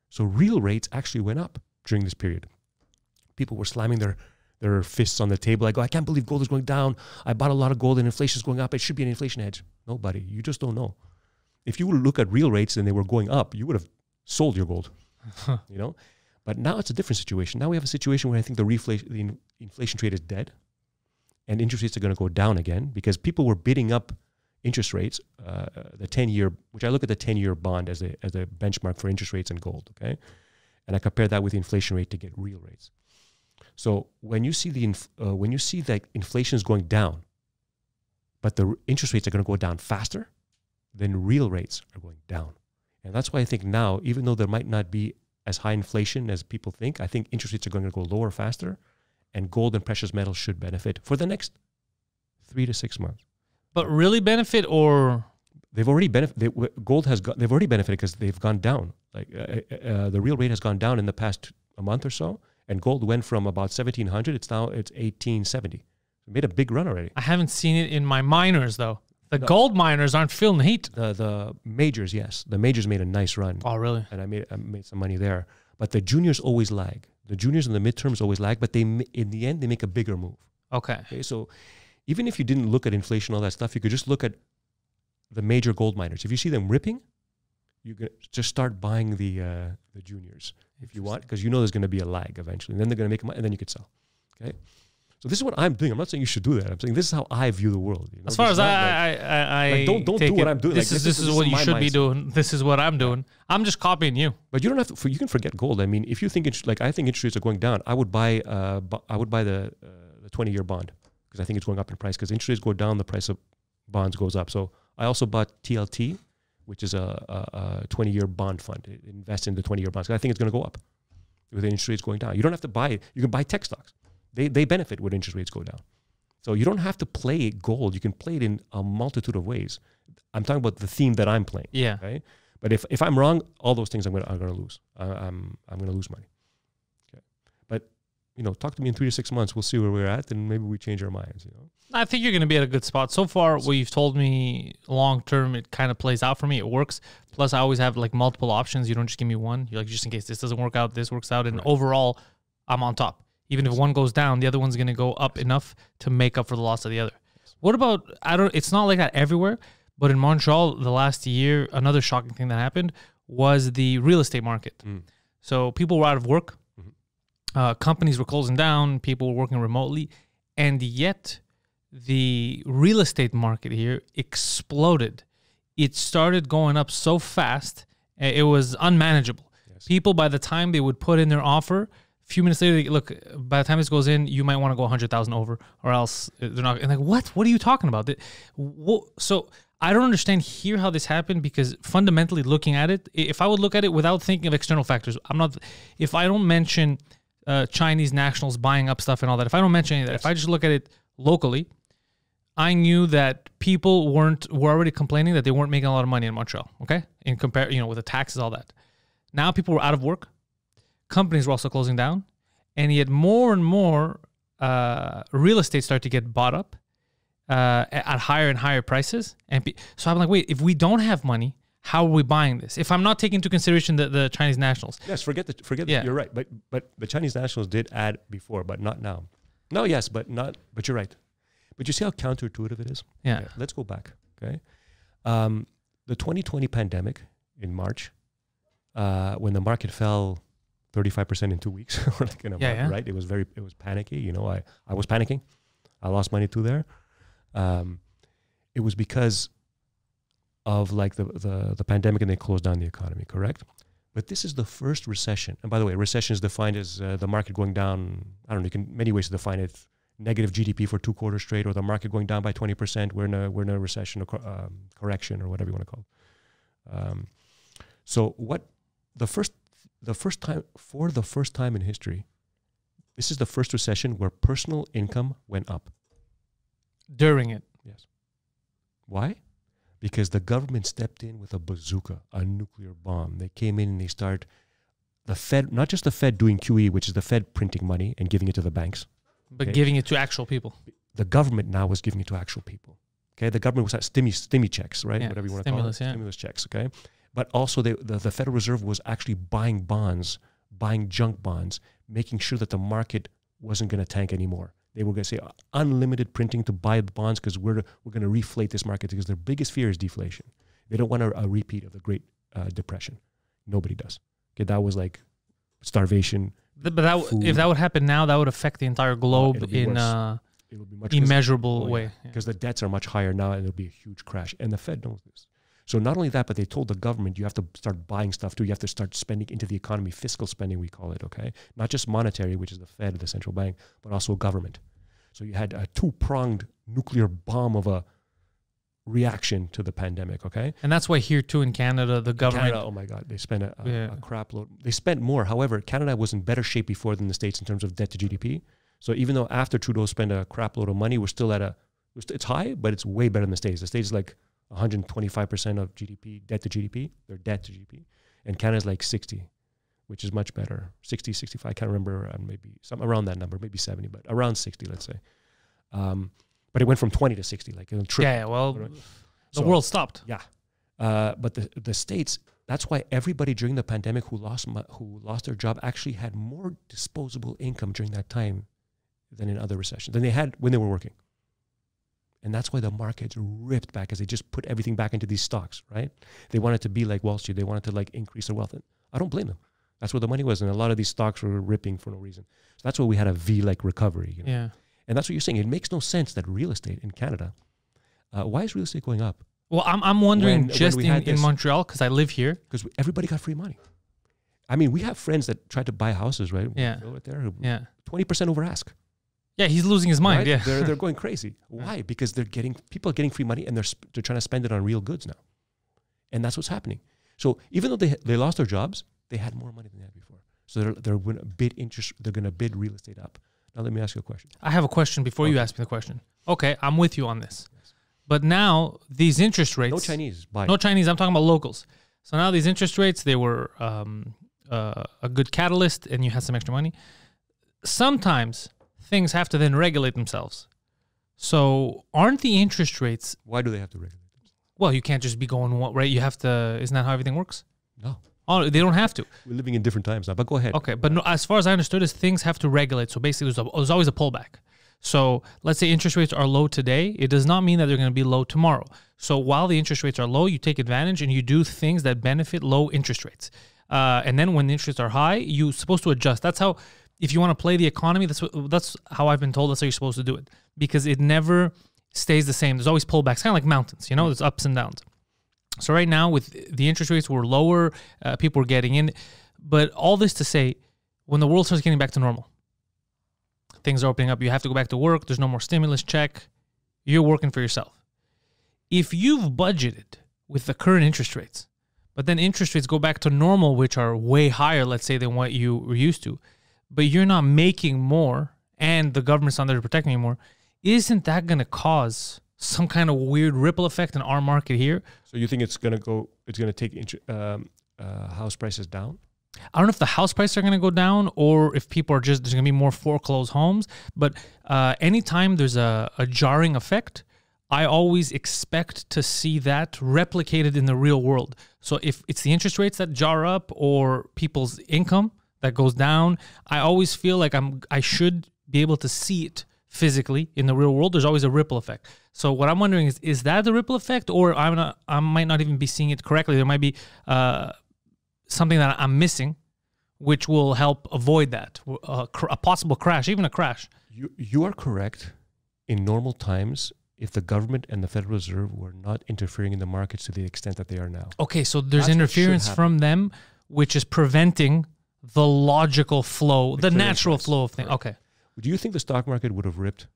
So real rates actually went up during this period. People were slamming their their fists on the table. I go, I can't believe gold is going down. I bought a lot of gold and inflation is going up. It should be an inflation hedge. Nobody. You just don't know. If you would look at real rates and they were going up, you would have sold your gold. you know? But now it's a different situation. Now we have a situation where I think the, reflation, the in- inflation trade is dead and interest rates are going to go down again because people were bidding up interest rates, uh, the 10 year, which I look at the 10 year bond as a, as a benchmark for interest rates and gold. Okay. And I compare that with the inflation rate to get real rates. So when you see the inf- uh, when you see that inflation is going down, but the interest rates are going to go down faster, then real rates are going down, and that's why I think now, even though there might not be as high inflation as people think, I think interest rates are going to go lower faster, and gold and precious metals should benefit for the next three to six months. But really benefit or They've already benefit. They, gold has got. They've already benefited because they've gone down. Like uh, uh, uh, the real rate has gone down in the past a month or so, and gold went from about seventeen hundred. It's now it's eighteen seventy. It made a big run already. I haven't seen it in my miners though. The gold miners aren't feeling the heat. The the majors, yes, the majors made a nice run, Oh, really? and I made I made some money there. But the juniors always lag. The juniors and the midterms always lag, but they in the end they make a bigger move. Okay. Okay, so even if you didn't look at inflation, all that stuff, you could just look at the major gold miners. If you see them ripping, you can just start buying the uh, the juniors if you want, because you know there's going to be a lag eventually. And then they're going to make money, and then you could sell. Okay, so this is what I'm doing. I'm not saying you should do that. I'm saying this is how I view the world. you know? As far as not like- I, I, I, I Like, don't- don't do what it, I'm doing. This Like, is this this is- is what you should be doing. This is what I'm doing. I'm just copying you. But you don't have to. For, you can forget gold. I mean, if you think it's like I think interest rates are going down, I would buy. Uh, bu- I would buy the uh, the twenty year bond because I think it's going up in price. Because interest rates go down, the price of bonds goes up. So I also bought TLT, which is a, a, a twenty year bond fund. It invests in the twenty year bonds. I think it's going to go up with interest rates going down. You don't have to buy. It. You can buy tech stocks. They they benefit when interest rates go down. So you don't have to play gold. You can play it in a multitude of ways. I'm talking about the theme that I'm playing. Yeah. Okay. But if, if I'm wrong, all those things I'm gonna I'm gonna lose. I, I'm I'm gonna lose money. Okay. But you know, talk to me in three to six months. We'll see where we're at, and maybe we change our minds. You know. I think you're going to be at a good spot. So far, what you've told me long term, it kind of plays out for me. It works. Plus, I always have like multiple options. You don't just give me one. You're like, just in case this doesn't work out, this works out. And Right. overall, I'm on top. Even if one goes down, the other one's going to go up enough to make up for the loss of the other. What about, I don't, it's not like that everywhere, but in Montreal, the last year, another shocking thing that happened was the real estate market. Mm. So people were out of work, Mhm. uh, companies were closing down, people were working remotely, and yet the real estate market here exploded. It started going up so fast, uh, it was unmanageable. Yes. People, by the time they would put in their offer, a few minutes later, they, look, by the time this goes in, you might want to go 100,000 over, or else uh, they're not. And like, what? What are you talking about? So I don't understand here how this happened because fundamentally looking at it, if I would look at it without thinking of external factors, I'm not, if I don't mention uh, Chinese nationals buying up stuff and all that, if I don't mention any of that, if I just look at it locally, I knew that people weren't were already complaining that they weren't making a lot of money in Montreal. Okay, in compare, you know, with the taxes, all that. Now people were out of work. Companies were also closing down, and yet more and more uh, real estate started to get bought up uh, at higher and higher prices. And pe- so I'm like, wait, if we don't have money, how are we buying this? If I'm not taking into consideration the, the Chinese nationals, Yes. Forget the forget. Yeah. You're right. But but the Chinese nationals did add before, but not now. No, yes, but not. But you're right. But you see how counterintuitive it is. Yeah. Okay, let's go back. Okay. Um, the 2020 pandemic in March, uh, when the market fell 35% in two weeks, like in a Yeah, month, yeah. right? It was very, it was panicky. You know, I, I was panicking. I lost money too there. Um, it was because of like the, the, the pandemic and they closed down the economy, correct? But this is the first recession. And by the way, recession is defined as uh, the market going down. I don't know, you can many ways to define it negative GDP for two quarters straight, or the market going down by 20%. We're in a, we're in a recession or cor- um, correction or whatever you want to call it. Um, so what the first, the first time for the first time in history, this is the first recession where personal income went up. During it. Yes. Why? Because the government stepped in with a bazooka, a nuclear bomb. They came in and they start the Fed, not just the Fed doing QE, which is the Fed printing money and giving it to the banks. But Okay. giving it to actual people. The government now was giving it to actual people. Okay, the government was at stimmy stimmy checks, right? Yeah, Whatever you want to call it, yeah. stimulus checks. Okay, but also they, the the Federal Reserve was actually buying bonds, buying junk bonds, making sure that the market wasn't going to tank anymore. They were going to say uh, unlimited printing to buy bonds because we're we're going to reflate this market because their biggest fear is deflation. They don't want a, a repeat of the Great uh, Depression. Nobody does. Okay, that was like starvation. But that, Food. if that would happen now, that would affect the entire globe it'll in uh, immeasurable yeah. way. Yeah. because the debts are much higher now and it'll be a huge crash. And the Fed knows this. So not only that, but they told the government you have to start buying stuff too. You have to start spending into the economy, fiscal spending we call it, okay? Not just monetary, which is the Fed, the central bank, but also government. So you had a two-pronged nuclear bomb of a reaction to the pandemic, okay? And that's why here too in Canada, the government. Canada, oh my God, they spent a, a, Yeah. a crap load. They spent more. However, Canada was in better shape before than the States in terms of debt to GDP. So even though after Trudeau spent a crap load of money, we're still at a, it's high, but it's way better than the States. The States is like 125% of GDP, debt to GDP, their debt to GDP. And Canada's like 60, which is much better. 60, 65, I can't remember, uh, maybe some around that number, maybe 70, but around 60, let's say. Um, but it went from 20 to 60, like a triple. yeah, well, Right. the So- world stopped. Yeah, uh, but the the states. That's why everybody during the pandemic who lost who lost their job actually had more disposable income during that time than in other recessions than they had when they were working. And that's why the markets ripped back as they just put everything back into these stocks, right? They wanted to be like Wall Street. They wanted to like increase their wealth. And I don't blame them. That's where the money was. And a lot of these stocks were ripping for no reason. So that's why we had a V-like recovery. You know? Yeah. And that's what you're saying. It makes no sense that real estate in Canada, uh, why is real estate going up? Well, I'm, I'm wondering When- when just we in, in Montreal because I live here. because everybody got free money. I mean, we have friends that tried to buy houses, right? Yeah. It there. Yeah. Twenty percent over ask. Yeah, he's losing his mind. right? Yeah. they're they're going crazy. Why? Because they're getting people are getting free money and they're sp- they're trying to spend it on real goods now, and that's what's happening. So even though they they lost their jobs, they had more money than they had before. So they're they're going to bid interest. They're going to bid real estate up. Now let me ask you a question. I have a question before you ask me the question. Okay, I'm with you on this. But now these interest rates. No Chinese buy. No Chinese. I'm talking about locals. So now these interest rates, they were um, uh, a good catalyst, and you had some extra money. Sometimes things have to then regulate themselves. So aren't the interest rates? Why do they have to regulate? Well, you can't just be going what rate. You have to. Isn't that how everything works? No, Oh, they don't have to. we're living in different times now. But go ahead. Okay, but no, as far as I understood, is things have to regulate. So basically, there's, a, there's always a pullback. So let's say interest rates are low today. It does not mean that they're going to be low tomorrow. So while the interest rates are low, you take advantage and you do things that benefit low interest rates. Uh, and then when the interest rates are high, you're supposed to adjust. That's how, if you want to play the economy, that's what, that's how I've been told. That's how you're supposed to do it because it never stays the same. There's always pullbacks, kind of like mountains. You know, there's ups and downs. So right now, with the interest rates were lower, uh, people were getting in. But all this to say, when the world starts getting back to normal, things are opening up. You have to go back to work. There's no more stimulus check. You're working for yourself. If you've budgeted with the current interest rates, but then interest rates go back to normal, which are way higher, let's say, than what you were used to, but you're not making more and the government's not there to protect you anymore, isn't that going to cause some kind of weird ripple effect in our market here? So you think it's gonna go? It's gonna take um, uh, house prices down? I don't know if the house prices are going to go down or if people are just there's going to be more foreclosed homes. But uh, anytime there's a, a jarring effect, I always expect to see that replicated in the real world. So if it's the interest rates that jar up or people's income that goes down, I always feel like I'm I should be able to see it physically in the real world, there's always a ripple effect. So what I'm wondering is, is that the ripple effect, or I'm not, I might not even be seeing it correctly? There might be uh, something that I'm missing, which will help avoid that a, cr- a possible crash, even a crash. You, you are correct. In normal times, if the government and the Federal Reserve were not interfering in the markets to the extent that they are now, Okay, so there's That's interference from them, which is preventing the logical flow, the, clearing natural price. flow of things. Correct. Okay. do you think the stock market would have ripped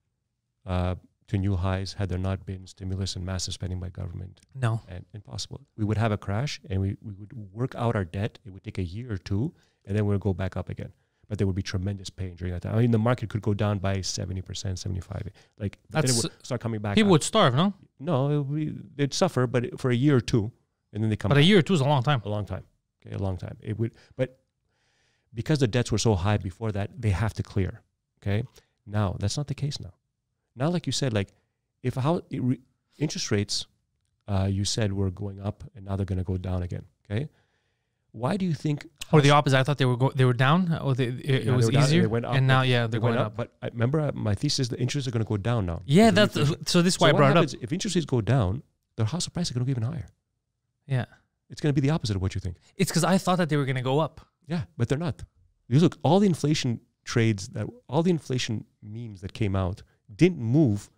uh, to new highs had there not been stimulus and massive spending by government? No. And impossible. We would have a crash, and we, we would work out our debt. It would take a year or two, and then we'll go back up again. But there would be tremendous pain during that time. I mean, the market could go down by seventy percent, seventy-five. Like but then it would start coming back. People up. would starve, no? no, it would be, they'd suffer, but it- for a year or two, and then they come But back. a year or two is a long time. a long time. Okay, a long time. It would, but because the debts were so high before that, they have to clear. Okay, now that's not the case now. Now, like you said, like if how it re, interest rates, uh, you said were going up and now they're going to go down again. Okay, why do you think? Or the opposite. I thought they were go- they were down. Or they, it, Yeah, it they was down easier. they went up, and now, yeah, they they're went going up. But I remember uh, my thesis: the interest are going to go down now. Yeah, that's inflation. so. This is So why I what brought it up. if interest rates go down? The house price is going to go even higher. Yeah, It's going to be the opposite of what you think. it's because I thought that they were going to go up. Yeah, but they're not. You look, all the inflation trades that all the inflation memes that came out didn't move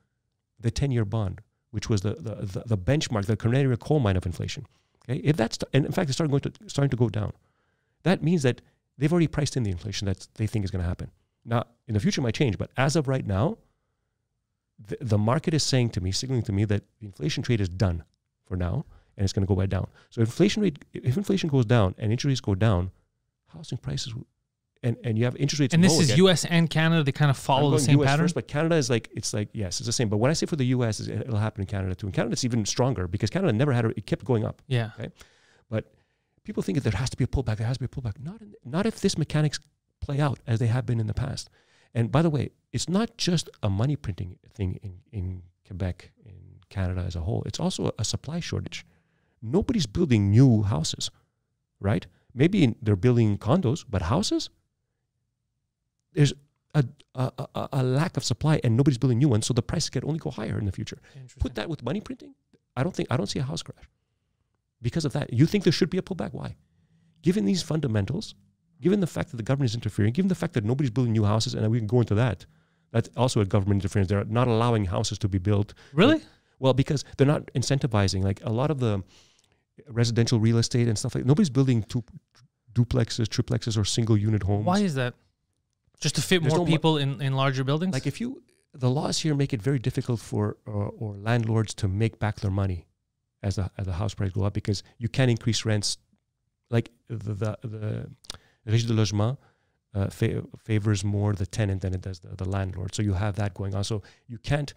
the 10-year bond, which was the the, the, benchmark, the canary coal mine of inflation. Okay, if that's and in fact it's starting going to starting to go down, that means that they've already priced in the inflation that they think is going to happen. Now, in the future, might change, but as of right now, the, the market is saying to me, signaling to me that the inflation trade is done for now, and it's going to go back down. So inflation rate, if inflation goes down and interest rates go down, housing prices, will- and and you have interest rates. And this is again. U.S. and Canada. They kind of follow the same US pattern. First, but Canada is like it's like yes, it's the same. But when I say for the U.S., it'll happen in Canada too. In Canada, it's even stronger because Canada never had a, it kept going up. yeah. But people think that there has to be a pullback. There has to be a pullback. Not in, not if this mechanics play out as they have been in the past. And by the way, it's not just a money printing thing in, in Quebec, in Canada as a whole. It's also a, a supply shortage. Nobody's building new houses, right? Maybe in, they're building condos, but houses, there's a, a, a, lack of supply and nobody's building new ones. So the prices can only go higher in the future. Put that with money printing. I don't think I don't see a house crash because of that. You think there should be a pullback? Why? Given these fundamentals, given the fact that the government is interfering, given the fact that nobody's building new houses, and we can go into that. That's also a government interference. They're not allowing houses to be built. Really? Well, because they're not incentivizing. Like a lot of the residential real estate and stuff like nobody's building two duplexes, triplexes, or single unit homes. Why is that? Just to fit There's more no mo- people in, in larger buildings? Like if you, the laws here make it very difficult for uh, or landlords to make back their money as the as the house price go up because you can increase rents. Like the the, the Régie de Logement uh, fa- favors more the tenant than it does the, the landlord. So you have that going on. So you can't,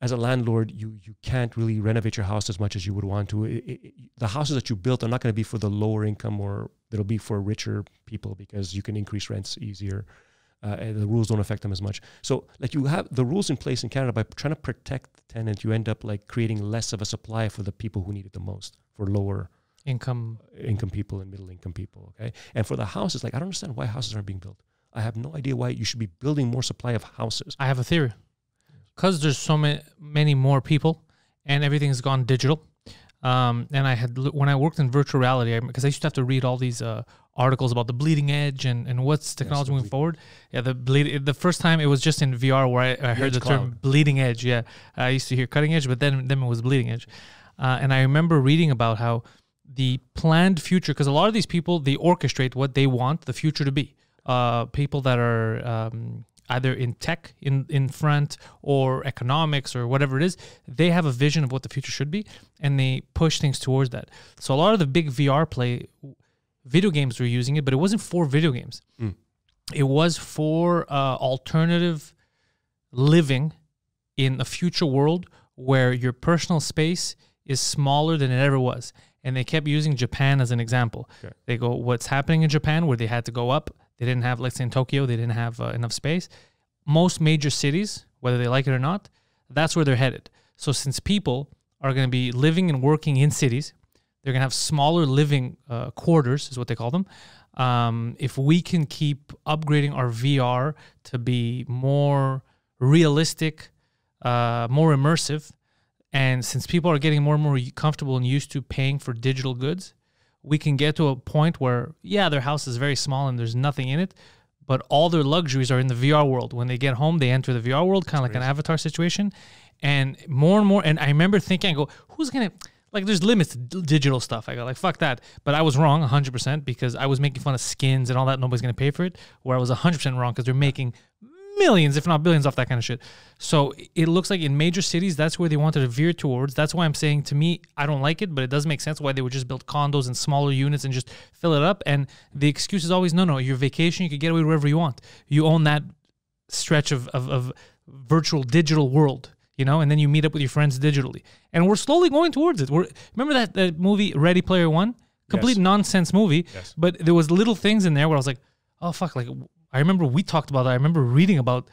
as a landlord, you you can't really renovate your house as much as you would want to. It, it- the houses that you built are not going to be for the lower income or it'll be for richer people because you can increase rents easier. Uh, the rules don't affect them as much. So, like you have the rules in place in Canada by trying to protect the tenant, you end up like creating less of a supply for the people who need it the most, for lower Income. income people and middle income people. Okay, and for the houses, like I don't understand why houses aren't being built. I have no idea why you should be building more supply of houses. I have a theory. Because there's so many, many more people and everything's gone digital. Um, and I had, when I worked in virtual reality, because I, used to have to read all these uh, articles about the bleeding edge and, and what's technology the moving forward. Yeah, the bleed, the first time it was just in VR where I, I heard edge the term bleeding edge. Yeah. I used to hear cutting edge, but then, then it was bleeding edge. Uh, and I remember reading about how the planned future, because a lot of these people, they orchestrate what they want the future to be. Uh, people that are um, either in tech in, in front or economics or whatever it is, they have a vision of what the future should be and they push things towards that. So a lot of the big VR play, video games were using it, but it wasn't for video games. Mm. It was for uh, alternative living in a future world where your personal space is smaller than it ever was. And they kept using Japan as an example. Okay. They go, what's happening in Japan where they had to go up? They didn't have, let's say in Tokyo, they didn't have uh, enough space. Most major cities, whether they like it or not, that's where they're headed. So since people are going to be living and working in cities, They're gonna have smaller living uh, quarters, is what they call them. Um, if we can keep upgrading our VR to be more realistic, uh, more immersive, and since people are getting more and more comfortable and used to paying for digital goods, we can get to a point where, yeah, their house is very small and there's nothing in it, but all their luxuries are in the VR world. When they get home, they enter the VR world, kind of like an avatar situation. And more and more, and I remember thinking, I go, who's gonna like? There's limits to digital stuff. I go like, fuck that. But I was wrong 100 percent because I was making fun of skins and all that. Nobody's gonna pay for it. Where I was 100 percent wrong because they're making millions, if not billions, off that kind of shit. So it looks like in major cities, that's where they wanted to veer towards. That's why I'm saying to me, I don't like it, but it does make sense why they would just build condos and smaller units and just fill it up. And the excuse is always, no, no, your vacation, you can get away wherever you want. You own that stretch of, of, of virtual digital world. You know, and then you meet up with your friends digitally, and we're slowly going towards it. We're remember that, that movie Ready Player One, complete Yes. nonsense movie, Yes. but there was little things in there where I was like, oh fuck, like I remember we talked about that. I remember reading about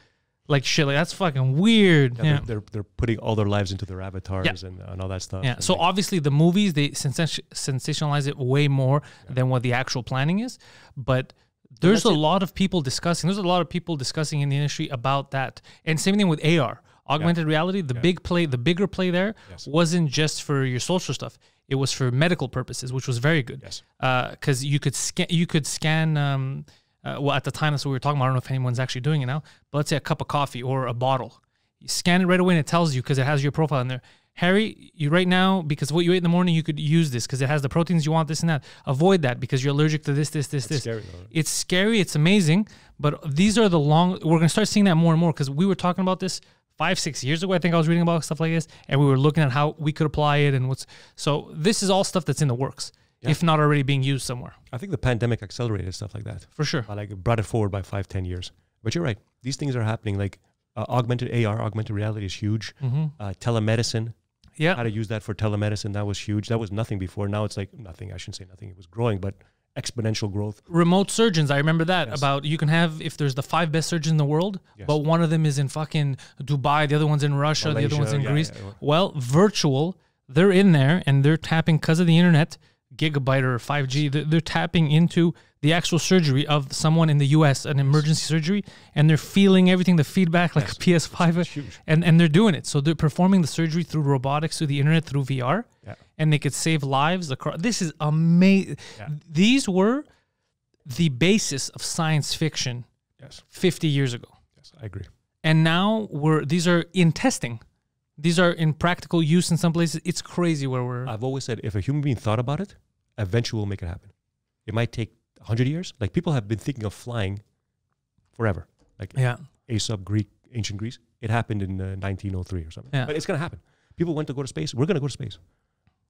like shit, like that's fucking weird. Yeah, Yeah. They're, they're they're putting all their lives into their avatars and, and all that stuff. Yeah. So like, obviously the movies they sensationalize it way more than what the actual planning is, but there's a lot of people discussing. There's a lot of people discussing in the industry about that, and same thing with AR, augmented reality. The big play, the bigger play there Yes. wasn't just for your social stuff. It was for medical purposes, which was very good. Yes. Because you could scan, you could scan. Um, uh, well, at the time that's what we were talking about. I don't know if anyone's actually doing it now, but let's say a cup of coffee or a bottle. You scan it right away and it tells you because it has your profile in there. Harry, you right now because what you ate in the morning, you could use this because it has the proteins you want, this and that. Avoid that because you're allergic to this, this, this, this. scary. It's scary. It's amazing, but these are the long. We're gonna start seeing that more and more because we were talking about this five, six years ago. I think I was reading about stuff like this, and we were looking at how we could apply it and what's. So this is all stuff that's in the works, if not already being used somewhere, I think the pandemic accelerated stuff like that. for sure. Like it brought it forward by five, ten years. But you're right; these things are happening. Like uh, augmented AR, augmented reality is huge. Uh, telemedicine, Yeah. how to use that for telemedicine, that was huge. That was nothing before. Now it's like nothing. I shouldn't say nothing. It was growing, but exponential growth. remote surgeons. I remember that Yes. about you can have if there's the five best surgeons in the world, Yes. but one of them is in fucking Dubai, the other one's in Russia, the other one's in yeah, Greece. yeah, yeah. Well, virtual, they're in there and they're tapping because of the internet, gigabyte or 5G. They're, they're tapping into the actual surgery of someone in the US, an emergency surgery, and they're feeling everything, the feedback like a PS5, huge. and and they're doing it. So they're performing the surgery through robotics, through the internet, through VR, Yeah. and they could save lives. Across. This is amazing. Yeah. These were the basis of science fiction Yes, 50 years ago. yes, I agree. And now we're these are in testing. These are in practical use in some places. It's crazy where we're I've always said if a human being thought about it, eventually we'll make it happen. It might take 100 years. Like people have been thinking of flying forever. Like yeah. Aesop, Greek, ancient Greece. It happened in uh, 1903 or something. Yeah. But it's going to happen. People went to go to space. We're going to go to space.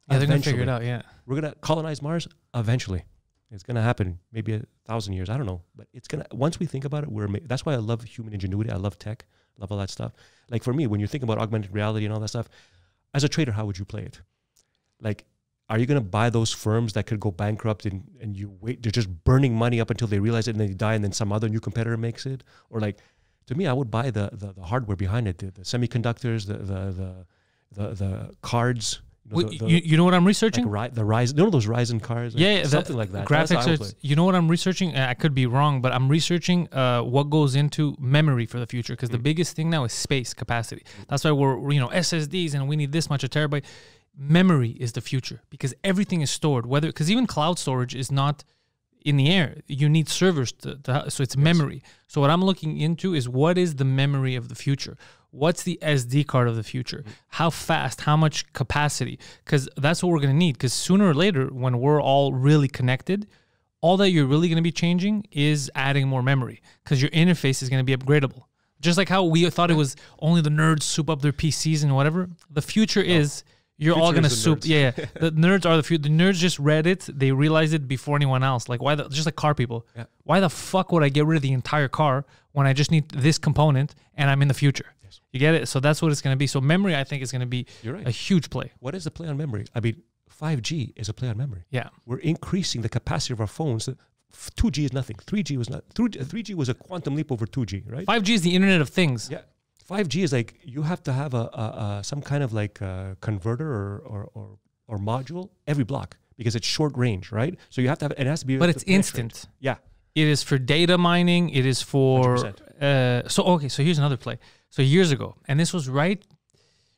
Yeah, they're gonna figure it out, yeah. We're going to colonize Mars eventually. It's going to happen. Maybe a thousand years. I don't know. But it's going to, once we think about it, we're, that's why I love human ingenuity. I love tech. Love all that stuff. Like for me, when you're thinking about augmented reality and all that stuff, as a trader, how would you play it? Like, are you going to buy those firms that could go bankrupt and, and you wait, they're just burning money up until they realize it and then they die and then some other new competitor makes it? Or like, to me, I would buy the, the, the hardware behind it, the, the semiconductors, the, the, the, the, the cards. You know, you, you know what I'm researching? like ri- the rise, you know those Ryzen cards? Like yeah, something like that. That's how I Graphics. you know what I'm researching? I could be wrong, but I'm researching uh, what goes into memory for the future because Mm. the biggest thing now is space capacity. That's why we're we're, you know SSDs and we need this much a terabyte. Memory is the future because everything is stored. Whether because even cloud storage is not in the air. You need servers to, to so it's memory. So what I'm looking into is what is the memory of the future. What's the SD card of the future? Mm. How fast? How much capacity? Because that's what we're going to need. Because sooner or later, when we're all really connected, all that you're really going to be changing is adding more memory because your interface is going to be upgradable. Just like how we thought it was only the nerds soup up their PCs and whatever. The future is you're all going to is soup. nerds. Yeah, yeah. the nerds are the future. The nerds just read it. They realized it before anyone else. Like why the just like car people. Yeah. Why the fuck would I get rid of the entire car when I just need this component and I'm in the future? You get it? So that's what it's going to be. So memory, I think, is going to be You're right. a huge play. What is the play on memory? I mean, 5G is a play on memory. Yeah. We're increasing the capacity of our phones. 2G is nothing. 3G was not. 3G was a quantum leap over 2G, right? 5G is the Internet of Things. Yeah. 5G is like you have to have a, a, a some kind of like converter or, or or or module every block because it's short range, right? So you have to have it has to be. But it's instant. Yeah, It is for data mining. It is for 100%. uh, so okay. So here's another play. So years ago, and this was right,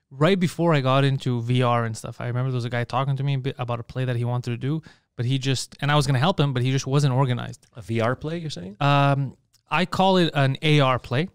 right before I got into VR and stuff. I remember there was a guy talking to me about a play that he wanted to do, but he just and I was gonna help him, but he just wasn't organized. a VR play. You're saying? Um, I call it an AR play.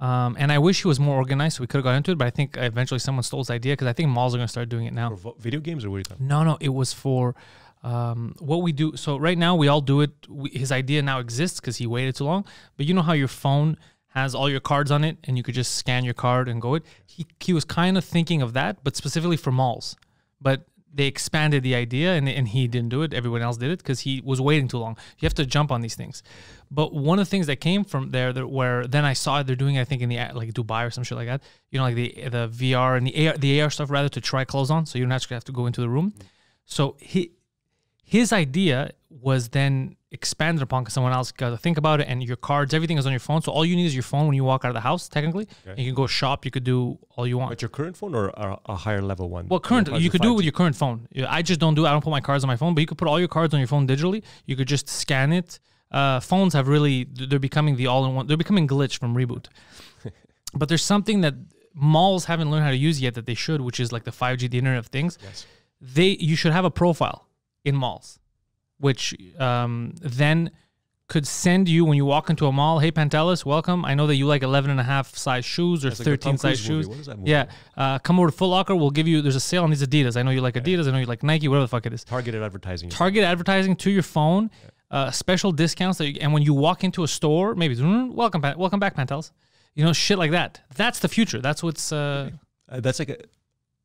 Um, and I wish he was more organized so we could have got into it, but I think eventually someone stole his idea because I think malls are going to start doing it now. For video games or what are you talking? No, no, it was for um, what we do. So right now we all do it. We, his idea now exists because he waited too long. But you know how your phone has all your cards on it, and you could just scan your card and go it. He he was kind of thinking of that, but specifically for malls. But they expanded the idea, and and he didn't do it. Everyone else did it because he was waiting too long. You have to jump on these things. But one of the things that came from there, that where then I saw they're doing, I think in the like Dubai or some shit like that. You know, like the the VR and the AR, the AR stuff rather to try clothes on, so you don't actually have to go into the room. Mm. So he his idea was then expanded upon because someone else got to think about it and your cards everything is on your phone so all you need is your phone when you walk out of the house technically. And you can go shop you could do all you want. But your current phone or a, a higher level one? well current you could do it with your current phone. I just don't do it i don't put my cards on my phone but you could put all your cards on your phone digitally. You could just scan it. Uh, phones have really they're becoming the all-in-one they're becoming glitch from reboot. But there's something that malls haven't learned how to use yet that they should which is like the 5g the internet of things. Yes. they you should have a profile in malls which um, then could send you when you walk into a mall hey pantelis welcome i know that you like 11 and a half size shoes or like the 13 Tom size shoes What is that yeah uh, come over to Foot Locker. We'll give you. There's a sale on these Adidas. I know you like Adidas. I know you like Nike. Whatever the fuck it is. Targeted advertising. Target advertising to your phone, uh, special discounts. That you, and when you walk into a store, maybe "Mm, welcome, Pan- welcome back, Pantelis. You know, shit like that. That's the future. That's what's. Uh, Uh, that's like a,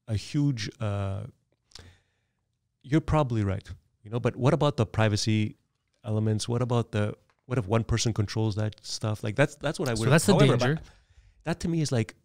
a huge. Uh, you're probably right. You know, but what about the privacy elements? What about the what if one person controls that stuff? Like that's that's what I would. So that's the however, danger. That to me is like,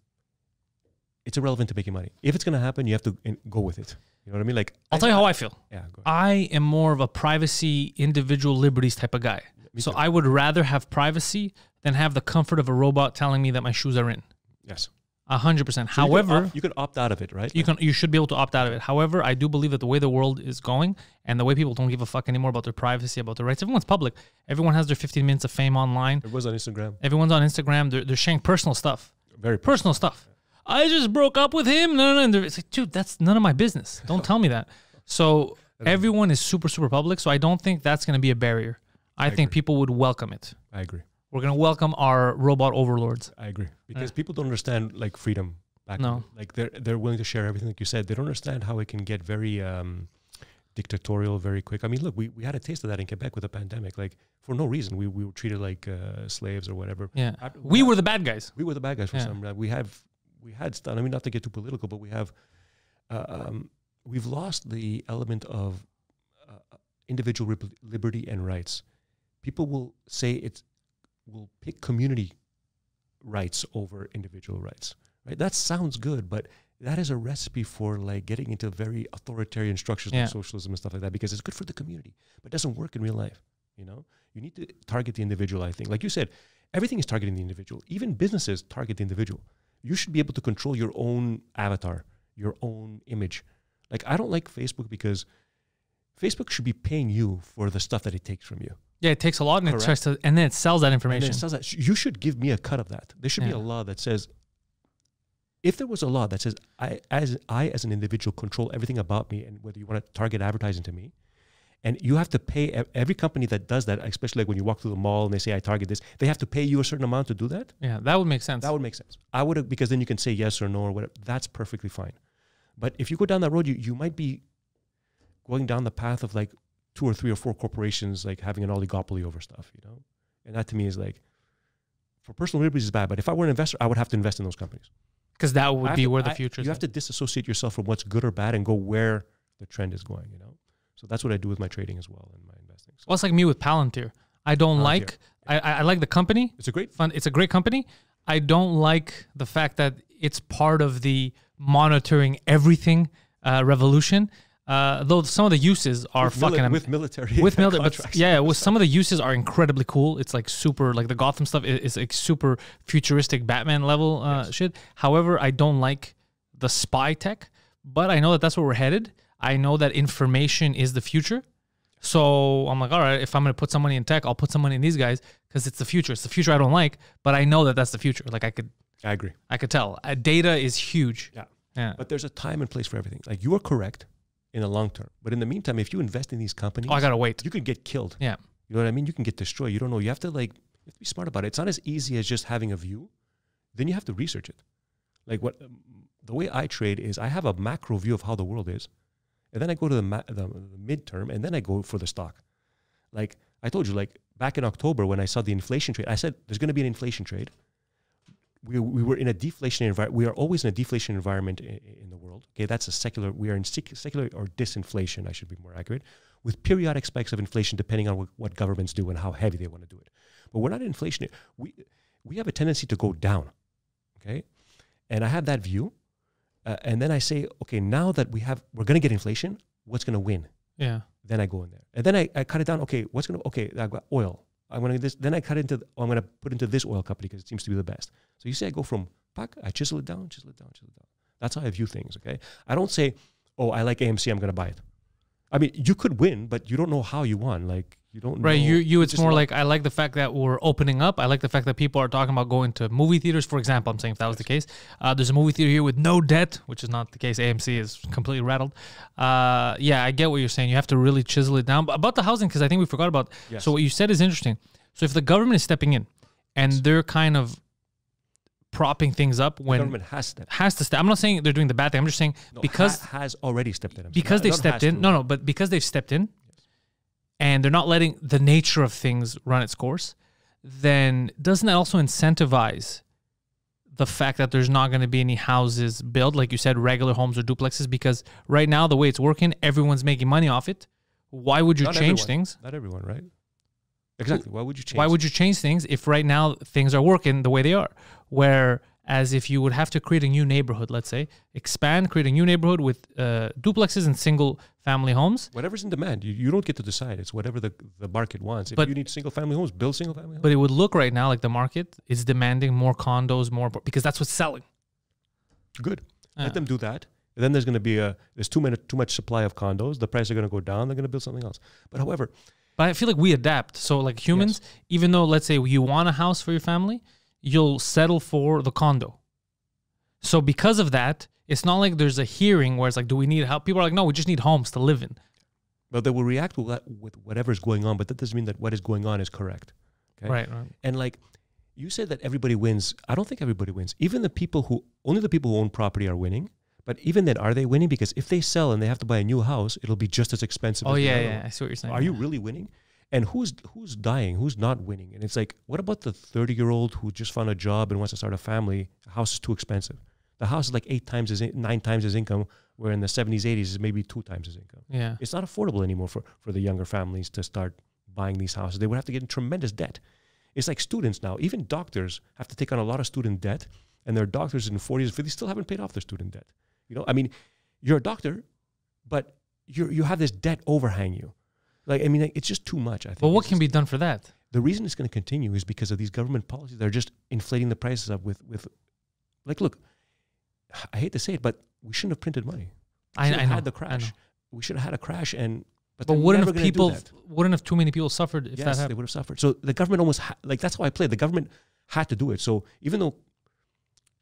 it's irrelevant to making money. If it's gonna happen, you have to go with it. You know what I mean? Like I'll tell you how I feel. Yeah, go ahead. I am more of a privacy, individual liberties type of guy. me So too. I would rather have privacy than have the comfort of a robot telling me that my shoes are in. yes. A hundred percent. So you can However, opt- you can opt out of it, right? you can you should be able to opt out of it. However, I do believe that the way the world is going and the way people don't give a fuck anymore about their privacy, about their rights, everyone's public. Everyone has their 15 minutes of fame online. It was on Instagram. Everyone's on Instagram. They're, they're sharing personal stuff. Very Personal stuff. I just broke up with him. No, no, no. It's like, dude, that's none of my business. Don't tell me that. So everyone is super, super public. So I don't think that's going to be a barrier. I, think people would welcome it. I agree. We're going to welcome our robot overlords. I agree because people don't understand like freedom. Back No. like they're they're willing to share everything. Like you said, they don't understand how it can get very um, dictatorial very quick. I mean, look, we, we had a taste of that in Quebec with the pandemic. Like for no reason, we, we were treated like uh, slaves or whatever. Yeah. I- We I- were the bad guys. we were the bad guys for Yeah. some. Uh, we have we had stuff. I mean, not to get too political, but we have uh, um, we've lost the element of uh, individual rib- liberty and rights. People will say it's will pick community rights over individual rights. Right? That sounds good, but that is a recipe for like getting into very authoritarian structures Yeah. like socialism and stuff like that because it's good for the community, but doesn't work in real life. You know, you need to target the individual. I think, like you said, everything is targeting the individual. Even businesses target the individual. You should be able to control your own avatar, your own image. Like I don't like Facebook because Facebook should be paying you for the stuff that it takes from you. Yeah, it takes a lot and it tries to, and then it sells that information. says that you should give me a cut of that. There should be a law that says, if there was a law that says I as I as an individual control everything about me and whether you want to target advertising to me, and you have to pay every company that does that, especially like when you walk through the mall and they say I target this, they have to pay you a certain amount to do that. yeah, that would make sense. That would make sense. I would because then you can say yes or no or whatever. That's perfectly fine. But if you go down that road, you you might be going down the path of like two or three or four corporations like having an oligopoly over stuff, you know. And that to me is like, for personal liberties is bad. But if I were an investor, I would have to invest in those companies. Because that would be to- where the future is. You have to disassociate yourself from what's good or bad and go where the trend is going. You know. So that's what I do with my trading as well and my investing. So Well, it's like me with Palantir. I don't Palantir, like. I, I I like the company. it's a great. Fun. It's a great company. I don't like the fact that it's part of the monitoring everything uh, revolution. Uh, though some of the uses are with, fucking mili- with military with military, yeah, with some of the uses are incredibly cool. It's like super, like the Gotham stuff is, is like super futuristic Batman level uh, shit. However, I don't like the spy tech, but I know that that's where we're headed. I know that information is the future. So I'm like, all right, if I'm going to put some money in tech, I'll put some money in these guys because it's the future. It's the future I don't like, but I know that that's the future. Like I could, I agree. I could tell. Uh, data is huge. Yeah. Yeah. But there's a time and place for everything. Like you are correct in the long term, but in the meantime, if you invest in these companies, Oh, I gotta wait. you can get killed. Yeah. You know what I mean? You can get destroyed. You don't know. You have to like you have to be smart about it. It's not as easy as just having a view. Then you have to research it. Like what um, the way I trade is I have a macro view of how the world is, and then I go to the, ma- the the midterm, and then I go for the stock. Like I told you, like back in October when I saw the inflation trade, I said there's going to be an inflation trade. We, we were in a deflationary environment. We are always in a deflation environment in, in the world. Okay, that's a secular. We are in sec- secular or disinflation. I should be more accurate with periodic spikes of inflation depending on what, what governments do and how heavy they want to do it. But we're not inflation. We we have a tendency to go down. Okay, and I have that view, uh, and then I say, okay, now that we have, we're going to get inflation. What's going to win? Yeah. Then I go in there, and then I, I cut it down. Okay, what's going to? Okay, I've got oil. I'm going to this. Then I cut into. Oh, I'm going to put into this oil company because it seems to be the best. So you say I go from pack. I chisel it down, chisel it down, chisel it down. That's how I view things. Okay, I don't say, oh, I like AMC. I'm going to buy it. I mean, you could win, but you don't know how you won. Like you don't. Right. know. You, you, it's more like I like the fact that we're opening up. I like the fact that people are talking about going to movie theaters. For example, I'm saying if that was the case, uh, there's a movie theater here with no debt, which is not the case. AMC is completely rattled. Uh, yeah, I get what you're saying. You have to really chisel it down. But about the housing, because I think we forgot about. Yes. So what you said is interesting. So if the government is stepping in, and they're kind of propping things up the when government has to. has to step. I'm not saying they're doing the bad thing. I'm just saying No, because ha- has already stepped in. I'm because they've stepped in. to. No, no, but because they've stepped in, and they're not letting the nature of things run its course, then doesn't that also incentivize the fact that there's not going to be any houses built, like you said, regular homes or duplexes? Because right now, the way it's working, everyone's making money off it. Why would you Not change everyone. things? Not everyone, right? Exactly. Why would you change? Why would you change things if right now things are working the way they are? Whereas if you would have to create a new neighborhood, let's say, expand, create a new neighborhood with uh, duplexes and single family homes, whatever's in demand, you, you don't get to decide. It's whatever the, the market wants. If But- you need single family homes, build single family homes. but it would look right now like the market is demanding more condos, more because that's what's selling. Good. Yeah. Let them do that. And then there's going to be a there's too many too much supply of condos. The prices are going to go down. They're going to build something else. But however, But I feel like we adapt. So like humans, even though let's say you want a house for your family, you'll settle for the condo. So because of that, it's not like there's a hearing where it's like, do we need help? People are like, no, we just need homes to live in. well, they will react with, that, with whatever's going on. But that doesn't mean that what is going on is correct. Okay? Right, right. And like you said that everybody wins. I don't think everybody wins. Even the people who only the people who own property are winning. But even then, are they winning? Because if they sell and they have to buy a new house, it'll be just as expensive. Oh as yeah, yeah. I see what you're saying. Are you really winning? And who's who's dying? Who's not winning? And it's like, what about the 30 year old who just found a job and wants to start a family? The house is too expensive. The house is like eight times his in- nine times his income, where in the 70s, 80s is maybe two times his income. Yeah. It's not affordable anymore for, for the younger families to start buying these houses. They would have to get in tremendous debt. It's like students now. Even doctors have to take on a lot of student debt, and their doctors in 40s, 50s still haven't paid off their student debt. You know, I mean, you're a doctor, but you you have this debt overhang you. Like, I mean, like, it's just too much. I think. But what It's can be done for that? the reason it's going to continue is because of these government policies that are just inflating the prices up with with like look i hate to say it but we shouldn't have printed money we I, I know. had the crash we should have had a crash and but, But wouldn't have people? Wouldn't have too many people suffered if that yes they would have suffered so the government almost ha- like that's how i played. the government had to do it so even though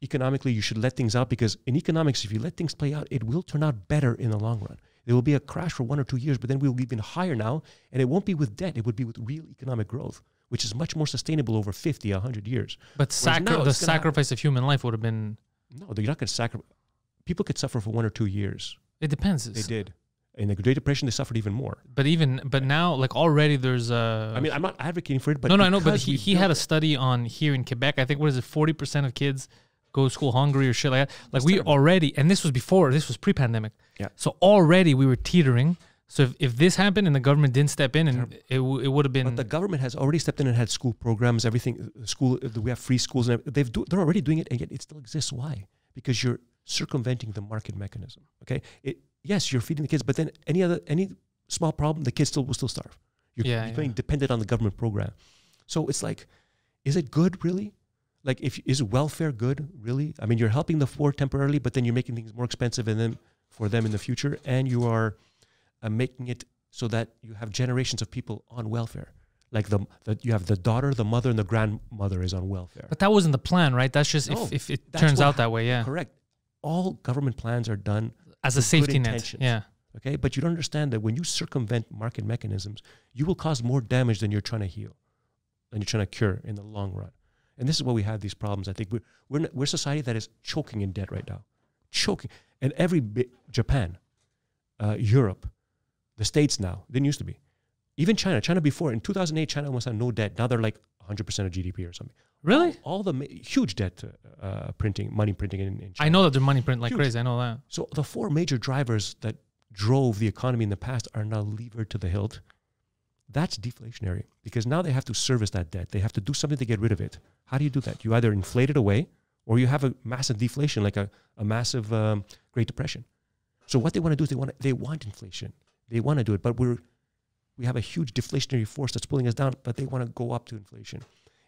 economically you should let things out because in economics if you let things play out it will turn out better in the long run there will be a crash for one or two years but then we'll be even higher now and it won't be with debt it would be with real economic growth which is much more sustainable over 50 100 years But sacri- the sacrifice of human life would have been. no you're not going to sacrifice people could suffer for one or two years It depends. they did in the great depression they suffered even more But even but now, like already, there's a. i mean i'm not advocating for it but no, no, I know. But he, he had a study on here in Quebec. I think what is it? Forty percent of kids go to school hungry or shit like that. Like we terrible. already, and this was before. This was pre-pandemic. Yeah. So already we were teetering. So if, if this happened and the government didn't step in, and it, w- it would have been. But the government has already stepped in and had school programs, everything. uh, School, uh, we have free schools, and they've do, they're already doing it, and yet it still exists. Why? Because you're circumventing the market mechanism. Okay. It yes, you're feeding the kids, but then any other any small problem, the kids still will still starve. You're Yeah, becoming yeah. dependent on the government program. So it's like, is it good really? Like, if is welfare good really? I mean, you're helping the poor temporarily, but then you're making things more expensive, and then for them in the future, and you are uh, making it so that you have generations of people on welfare. Like the that you have the daughter, the mother, and the grandmother is on welfare. But that wasn't the plan, right? That's just No, if, if it turns out that way, yeah. Correct. All government plans are done As a safety net. Yeah. Okay, but you don't understand that when you circumvent market mechanisms, you will cause more damage than you're trying to heal, than you're trying to cure in the long run. And this is why we have these problems. I think we're we're, we're a society that is choking in debt right now, choking. And every bit, Japan, uh, Europe, the states now didn't used to be, even China. China before in 2008, China almost had no debt. Now they're like 100 percent of GDP or something. Really? All the ma- huge debt uh, uh, printing, money printing in, in China. I know that they're money print like Huge. crazy. I know that. So the four major drivers that drove the economy in the past are now levered to the hilt. That's deflationary because now they have to service that debt. They have to do something to get rid of it. How do you do that? You either inflate it away or you have a massive deflation, like a, a massive um, Great Depression. So what they want to do is they want they want inflation. They want to do it, but we're we have a huge deflationary force that's pulling us down, but they want to go up to inflation.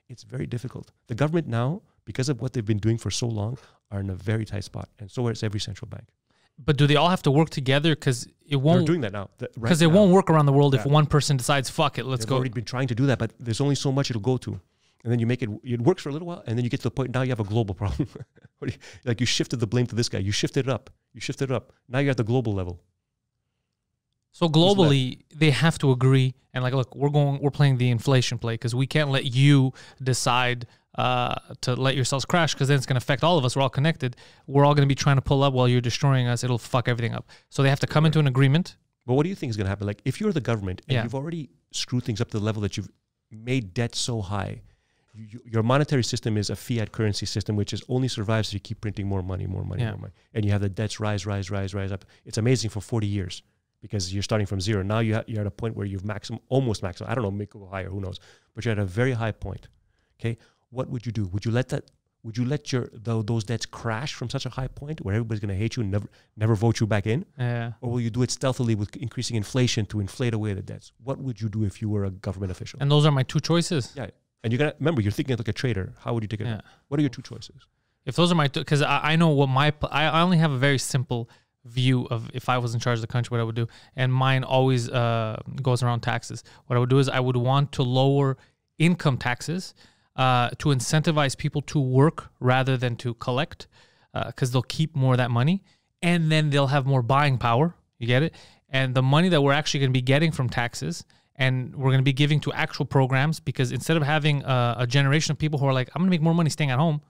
It's very difficult. The government now, because of what they've been doing for so long, are in a very tight spot, and so is every central bank. But do they all have to work together? Because it won't. They're doing that now. Th- right Because it now. won't work around the world if one person decides, "Fuck it, let's They've go." already been trying to do that, but there's only so much it'll go to. And then you make it, it works for a little while, and then you get to the point now you have a global problem. What do you- like you shifted the blame to this guy. You shifted it up. You shifted it up. Now you're at the global level. So globally, they have to agree and like, look, we're going, we're playing the inflation play because we can't let you decide uh, to let yourselves crash because then it's going to affect all of us. We're all connected. We're all going to be trying to pull up while you're destroying us. It'll fuck everything up. So they have to come into an agreement. But what do you think is going to happen? Like if you're the government and Yeah. you've already screwed things up to the level that you've made debt so high, you, you, your monetary system is a fiat currency system, which is only survives if you keep printing more money, more money, Yeah. more money, and you have the debts rise, rise, rise, rise up. It's amazing for 40 years because you're starting from zero. Now you ha- you're at a point where you've maximum, almost maximum. I don't know, make it go higher, who knows? But you're at a very high point. Okay, what would you do? Would you let that? Would you let your tho- those debts crash from such a high point where everybody's going to hate you and never never vote you back in? Yeah. or will you do it stealthily with increasing inflation to inflate away the debts? What would you do if you were a government official? And those are my two choices. yeah, and you're gonna remember you're thinking like a trader. How would you take it? Yeah. What are your two choices? If those are my, two, because I, I know what my, I, I only have a very simple view of if I was in charge of the country, what I would do. And mine always uh, goes around taxes. What I would do is I would want to lower income taxes uh, to incentivize people to work rather than to collect because they'll keep more of that money and then they'll have more buying power. You get it? And the money that we're actually going to be getting from taxes and we're going to be giving to actual programs because instead of having a, a generation of people who are like, I'm going to make more money staying at home,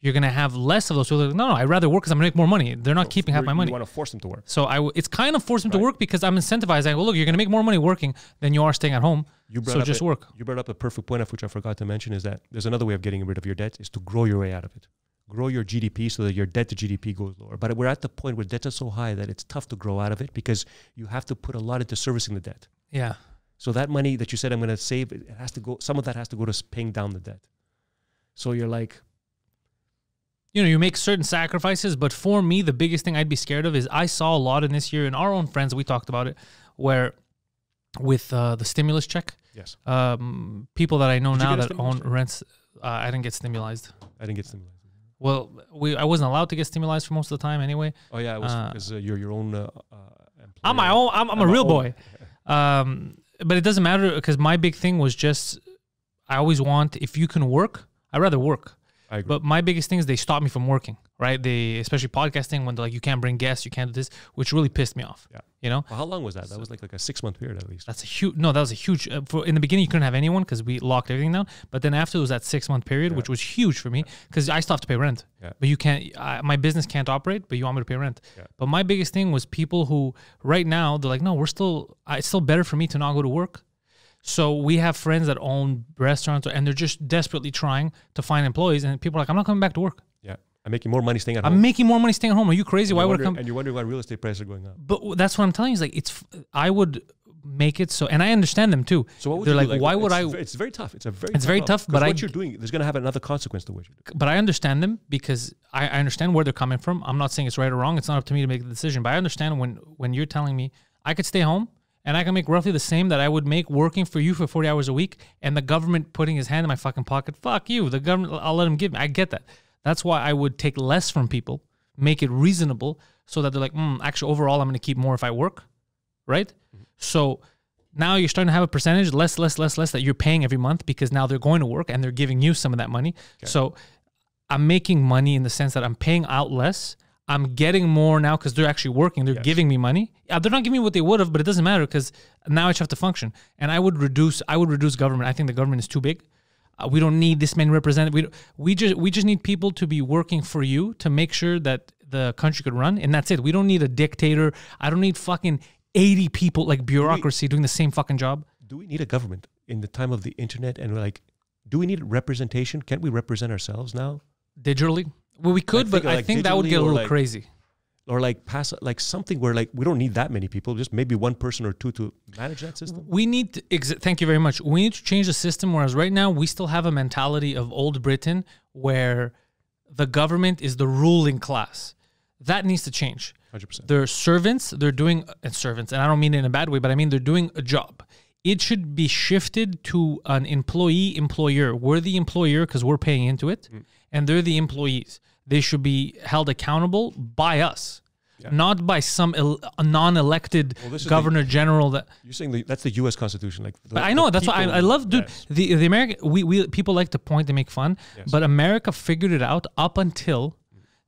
you're going to have less of those people. Like, no, no, I'd rather work because I'm going to make more money. They're not keeping half my money. You want to force them to work. So I, w- it's kind of forcing them to work because I'm incentivizing. Well, look, you're going to make more money working than you are staying at home. You brought so up just a, work. You brought up a perfect point of which I forgot to mention is that there's another way of getting rid of your debt is to grow your way out of it. Grow your GDP so that your debt to GDP goes lower. But we're at the point where debt is so high that it's tough to grow out of it because you have to put a lot into servicing the debt. Yeah. So that money that you said I'm going to save, it has to go. Some of that has to go to paying down the debt. So you're like, you know, you make certain sacrifices, but for me, the biggest thing I'd be scared of is I saw a lot in this year, and our own friends, we talked about it, where with uh, the stimulus check, yes, um, people that I know Did now that own check? rents, uh, I didn't get stimulized. I didn't get stimulated. Well, we I wasn't allowed to get stimulized for most of the time anyway. Oh yeah, it was Uh, because uh, you're your own. Uh, uh. I'm my own. I'm, I'm, a I'm my real boy. Um, but it doesn't matter because my big thing was just I always want if you can work, I'd rather work. But my biggest thing is they stop me from working, right? They especially podcasting when they're like you can't bring guests, you can't do this, which really pissed me off. Yeah. You know, Well, how long was that? That was like like a six month period at least. that's a huge. No, that was a huge. Uh, for in the beginning, you couldn't have anyone because we locked everything down. But then after it was that six month period, which was huge for me because I still have to pay rent. Yeah. But you can't. I, my business can't operate, but you want me to pay rent. Yeah. But my biggest thing was people who right now they're like, no, we're still. It's still better for me to not go to work. So we have friends that own restaurants and they're just desperately trying to find employees, and people are like, I'm not coming back to work. Yeah, I'm making more money staying at home. I'm making more money staying at home. Are you crazy? And Why would I come? And you're wondering why real estate prices are going up. But that's what I'm telling you is like it's. I would make it so, and I understand them too. So what would They're you like, do? why would I? It's very tough. It's a very. It's very call, tough, but I what g- you're doing, there's going to have another consequence to what you do. but I understand them because I, I understand where they're coming from. I'm not saying it's right or wrong. It's not up to me to make the decision. But I understand when when you're telling me I could stay home and I can make roughly the same that I would make working for you for 40 hours a week, and the government putting his hand in my fucking pocket. Fuck you. The government. I'll let him give me. I get that. That's why I would take less from people, make it reasonable, so that they're like, mm, actually, overall, I'm going to keep more if I work, right? So now you're starting to have a percentage less, less, less, less that you're paying every month because now they're going to work and they're giving you some of that money. So I'm making money in the sense that I'm paying out less. I'm getting more now because they're actually working. They're giving me money. Yeah, they're not giving me what they would have, but it doesn't matter because now I just have to function. And I would reduce. I would reduce government. I think the government is too big. Uh, we don't need this many representatives. We don't- we just we just need people to be working for you to make sure that the country could run, and that's it. We don't need a dictator. I don't need fucking eighty people like bureaucracy doing the same fucking job. Do we need a government in the time of the internet? And like, do we need representation? Can't we represent ourselves now? digitally. Well, we could, but I like, think that would get a little like- crazy. Or like pass like something where like we don't need that many people, just maybe one person or two to manage that system. We need. To, ex- thank you very much. We need to change the system. Whereas right now we still have a mentality of old Britain where the government is the ruling class. That needs to change. Hundred percent. They're servants. They're doing uh, servants, and I don't mean it in a bad way, but I mean they're doing a job. It should be shifted to an employee employer. We're the employer because we're paying into it, mm. and they're the employees. They should be held accountable by us, not by some non-elected this is the- governor general that. You're saying the, that's the U.S. Constitution, like. The, I know that's why I, I love, dude. Yes. The the American we, we people like to point and make fun, Yes. but America figured it out up until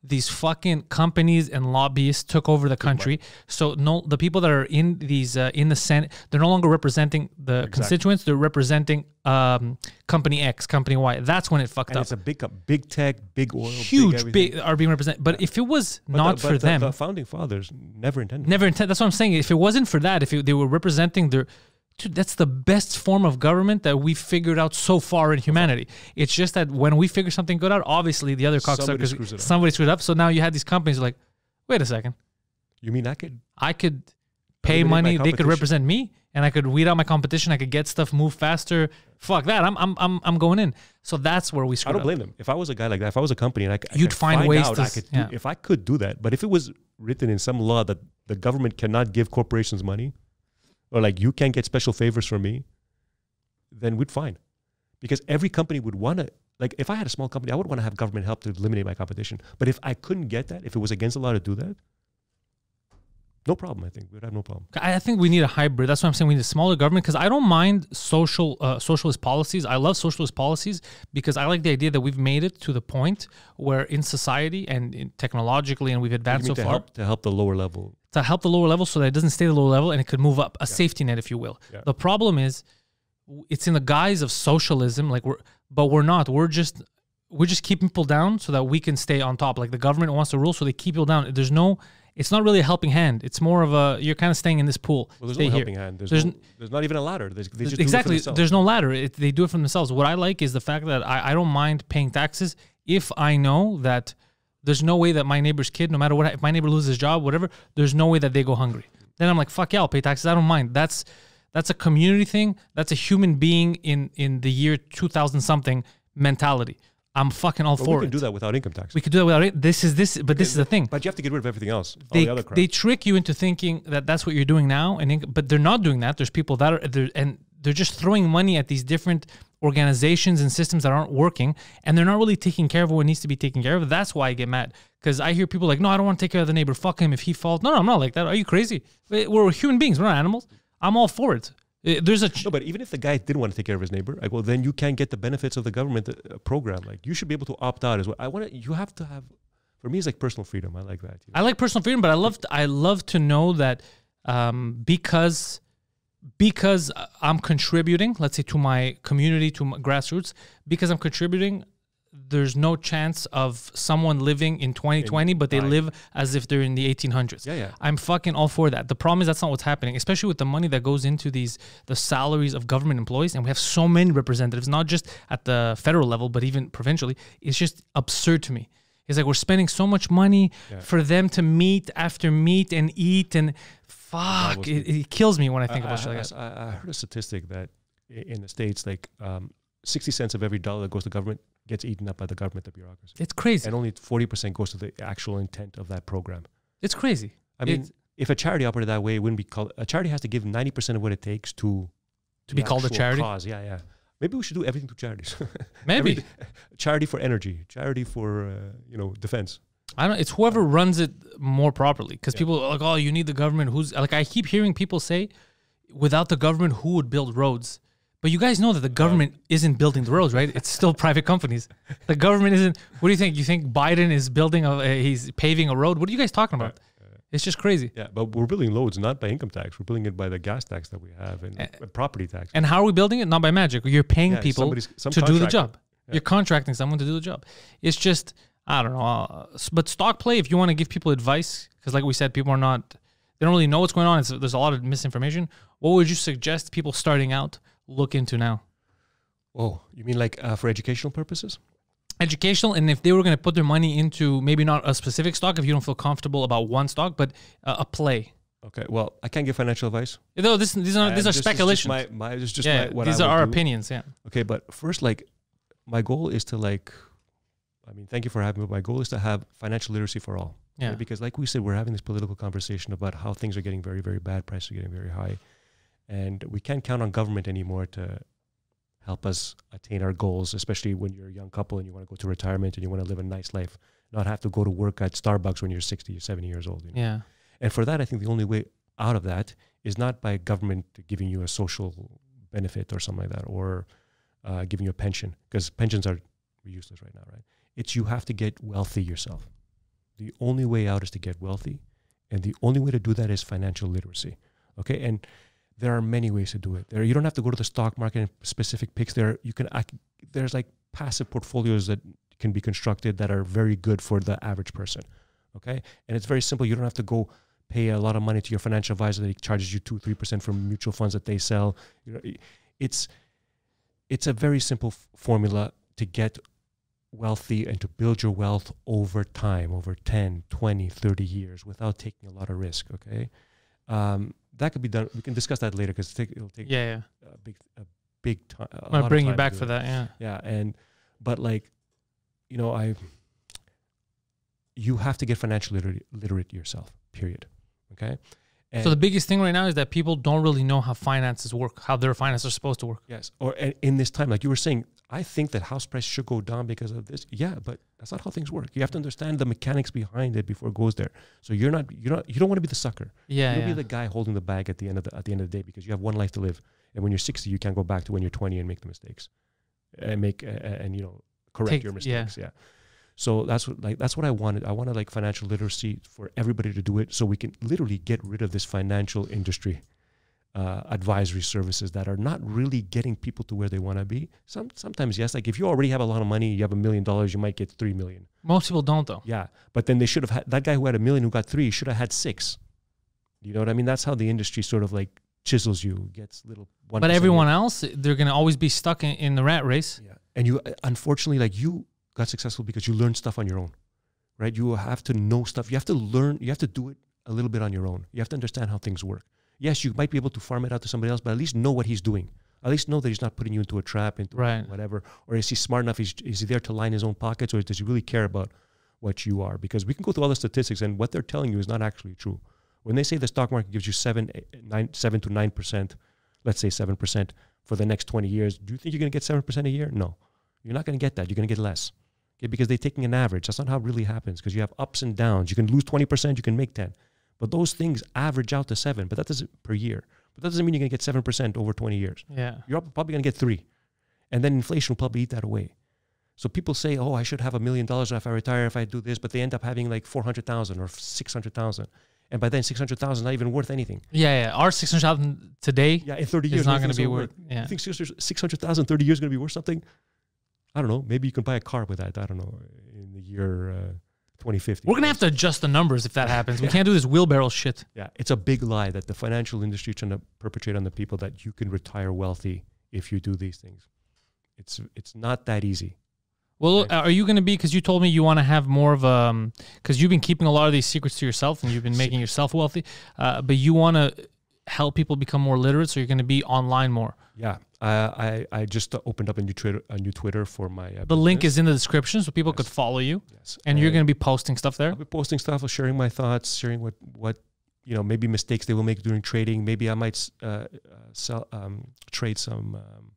these fucking companies and lobbyists took over the country. So no, the people that are in these uh, in the Senate, they're no longer representing the constituents. They're representing um, company X, company Y. That's when it fucked And up. it's a big, big tech, big oil, Huge, everything. big are being represented. But if it was But not the, for the- them, the founding fathers never intended. Never intent. That's what I'm saying. If it wasn't for that, if it, they were representing their, dude, that's the best form of government that we figured out so far in humanity. It's just that when we figure something good out, obviously the other Somebody screws it cocksuckers, up. somebody screwed up. So now you had these companies like, wait a second, You mean I could? I could pay Eliminate my money, they could competition. represent me, and I could weed out my competition. I could get stuff move faster. Fuck that. I'm I'm I'm, I'm going in. So that's where we screwed up. I screwed don't up. blame them. If I was a guy like that, if I was a company and I, c- I You'd could find ways out, to I s- could yeah. if I could do that. But if it was written in some law that the government cannot give corporations money, or like you can't get special favors from me, then we'd fine. Because every company would want to, like, if I had a small company, I would want to have government help to eliminate my competition. But if I couldn't get that, if it was against the law to do that, no problem. I think we'd have no problem. I think we need a hybrid. That's why I'm saying we need a smaller government because I don't mind social uh, socialist policies. I love socialist policies because I like the idea that we've made it to the point where in society and in technologically and we've advanced so to far help to help the lower level. To help the lower level so that it doesn't stay the lower level and it could move up a safety net if you will. Yeah. the problem is it's in the guise of socialism like we're but we're not. We're just we're just keeping people down so that we can stay on top. Like the government wants to rule so they keep people down. There's no it's not really a helping hand. It's more of a you're kind of staying in this pool. Well, there's stay no here. helping hand. There's, There's no, there's not even a ladder. There's, they just exactly Do it for there's no ladder. It, they do it for themselves. What i like is the fact that I, I don't mind paying taxes if i know that there's no way that my neighbor's kid no matter what if my neighbor loses his job whatever there's no way that they go hungry. Then i'm like fuck yeah i'll pay taxes. I don't mind. That's that's a community thing. That's a human being in in the year 2000 something mentality. I'm fucking all for we can do that without income tax. we could do that without it. This is this but this is the thing. But you have to get rid of everything else. All they, the other crap. they trick you into thinking that that's what you're doing now and but they're not doing that. There's people that are there and they're just throwing money at these different organizations and systems that aren't working and they're not really taking care of what needs to be taken care of that's why i get mad because i hear people like no i don't want to take care of the neighbor fuck him if he falls no no i'm not like that are you crazy we're human beings we're not animals i'm all for it there's a ch- no, but even if the guy didn't want to take care of his neighbor, like, well, then you can't get the benefits of the government uh, program. Like, you should be able to opt out as well. I want to. You have to have. For me, it's like personal freedom. I like that. you know? I like personal freedom, but I love I love to know that um, because because I'm contributing, let's say to my community, to my grassroots, because I'm contributing, there's no chance of someone living in 2020, but they right. live as if they're in the 1800s. Yeah, yeah. I'm fucking all for that. The problem is that's not what's happening, especially with the money that goes into these the salaries of government employees, and we have so many representatives, not just at the federal level, but even provincially. It's just absurd to me. It's like we're spending so much money for them to meet after meet and eat, and fuck, it, it kills me when I think I, about shit like that. I, I- I heard a statistic that in the states, like um, sixty cents of every dollar that goes to government gets eaten up by the government, the bureaucracy, It's crazy. and only forty percent goes to the actual intent of that program. It's crazy. I mean, It's- if a charity operated that way, it wouldn't be called. A charity has to give ninety percent of what it takes to To be called a charity? Cause, yeah, yeah. Maybe we should do everything to charities. Maybe. Every- charity for energy, charity for uh, you know defense. I don't. It's whoever runs it more properly. Because people are like, oh, you need the government. Who's like? I keep hearing people say, without the government, who would build roads? But you guys know that the government isn't building the roads, right? It's still private companies. The government isn't. What do you think? You think Biden is building a? He's paving a road? What are you guys talking about? It's just crazy. Yeah, but we're building loads not by income tax. We're building it by the gas tax that we have and uh, property tax. And how are we building it? Not by magic. You're paying Yeah, people some to do the job. You're contracting someone to do the job. It's just I don't know. Uh, but stock play, if you want to give people advice, because like we said, people are not they don't really know what's going on. It's, there's a lot of misinformation. What would you suggest people starting out look into now? Oh, you mean like uh, for educational purposes? Educational, and if they were going to put their money into maybe not a specific stock, if you don't feel comfortable about one stock, but uh, a play. Okay, well, I can't give financial advice. Though this, these are these are this is just speculations. my, my, this is just yeah, my, what these I are our do. opinions. Yeah. Okay, but first, like, my goal is to like, I mean, thank you for having me. My goal is to have financial literacy for all. Yeah. Because, like we said, we're having this political conversation about how things are getting very, very bad. Prices are getting very high, and we can't count on government anymore to help us attain our goals. Especially when you're a young couple and you want to go to retirement and you want to live a nice life, not have to go to work at Starbucks when you're 60 or 70 years old. you know? Yeah. And for that, I think the only way out of that is not by government giving you a social benefit or something like that, or uh, giving you a pension, because pensions are useless right now, right? It's you have to get wealthy yourself. The only way out is to get wealthy, and the only way to do that is financial literacy. Okay, and there are many ways to do it. There, you don't have to go to the stock market and specific picks. There, you can. There's like passive portfolios that can be constructed that are very good for the average person. Okay, and it's very simple. You don't have to go pay a lot of money to your financial advisor that charges you two, three percent from mutual funds that they sell. You know, it's it's a very simple formula to get wealthy and to build your wealth over time, over 10, 20, 30 years without taking a lot of risk. Okay. Um, that could be done. We can discuss that later because it'll take Yeah. Yeah. a big, a big time. I'm bring you back for that. Yeah. Yeah, and but like, you know, I you have to get financially literate, literate yourself. Period. Okay. And So the biggest thing right now is that people don't really know how finances work, how their finances are supposed to work. yes, or in this time, like you were saying, I think that house prices should go down because of this. Yeah, but that's not how things work. You have to understand the mechanics behind it before it goes there. So you're not you're not you don't want to be the sucker. Yeah. You'll yeah. be the guy holding the bag at the end of the at the end of the day because you have one life to live. And when you're 60, you can't go back to when you're 20 and make the mistakes, and make uh, and you know correct Take- your yeah. mistakes. Yeah. So that's what like that's what I wanted. I wanted like financial literacy for everybody to do it, so we can literally get rid of this financial industry uh, advisory services that are not really getting people to where they want to be. Some sometimes yes, like if you already have a lot of money, you have a million dollars, you might get three million. Most people don't though. Yeah, but then they should have had that guy who had a million who got three should have had six. You know what I mean? That's how the industry sort of like chisels you, gets little. 1% But everyone else, they're gonna always be stuck in, in the rat race. Yeah, and you unfortunately like you got successful because you learned stuff on your own, right? You have to know stuff. You have to learn. You have to do it a little bit on your own. You have to understand how things work. Yes, you might be able to farm it out to somebody else, but at least know what he's doing. At least know that he's not putting you into a trap, into Right. whatever. Or is he smart enough? Is, is he there to line his own pockets, or does he really care about what you are? Because we can go through all the statistics, and what they're telling you is not actually true. When they say the stock market gives you seven, eight, nine, seven to nine percent, let's say seven percent for the next twenty years, do you think you're going to get seven percent a year? No, you're not going to get that. You're going to get less. Okay, because they're taking an average. That's not how it really happens. Because you have ups and downs. You can lose twenty percent. You can make ten, but those things average out to seven. But that doesn't per year. But that doesn't mean you're going to get seven percent over twenty years Yeah. you're probably going to get three. And then inflation will probably eat that away. So people say, oh, I should have a million dollars if I retire, if I do this, but they end up having like 400,000 or 600,000. And by then, 600,000 is not even worth anything. Yeah. Yeah. Our six hundred thousand today Yeah, in 30 years, is not gonna be worth. worth. Yeah. You think 600 600,000, 30 years is going to be worth something? I don't know. Maybe you can buy a car with that. I don't know. In the year uh, 2050. We're gonna have to adjust the numbers if that happens. We can't do this wheelbarrow shit. Yeah, it's a big lie that the financial industry is trying to perpetrate on the people that you can retire wealthy if you do these things. It's it's not that easy. Well, Right. are you going to be? Because you told me you want to have more of um. Because you've been keeping a lot of these secrets to yourself, and you've been making yourself wealthy. Uh, but you want to help people become more literate, so you're going to be online more. Yeah, I I, I just uh, opened up a new Twitter a new Twitter for my. Uh, The link is in the description, so people could follow you, yes, and you're going to be posting stuff there. I'll be posting stuff, I'll sharing my thoughts, sharing what what you know maybe mistakes they will make during trading. Maybe I might uh, uh, sell um, trade some um,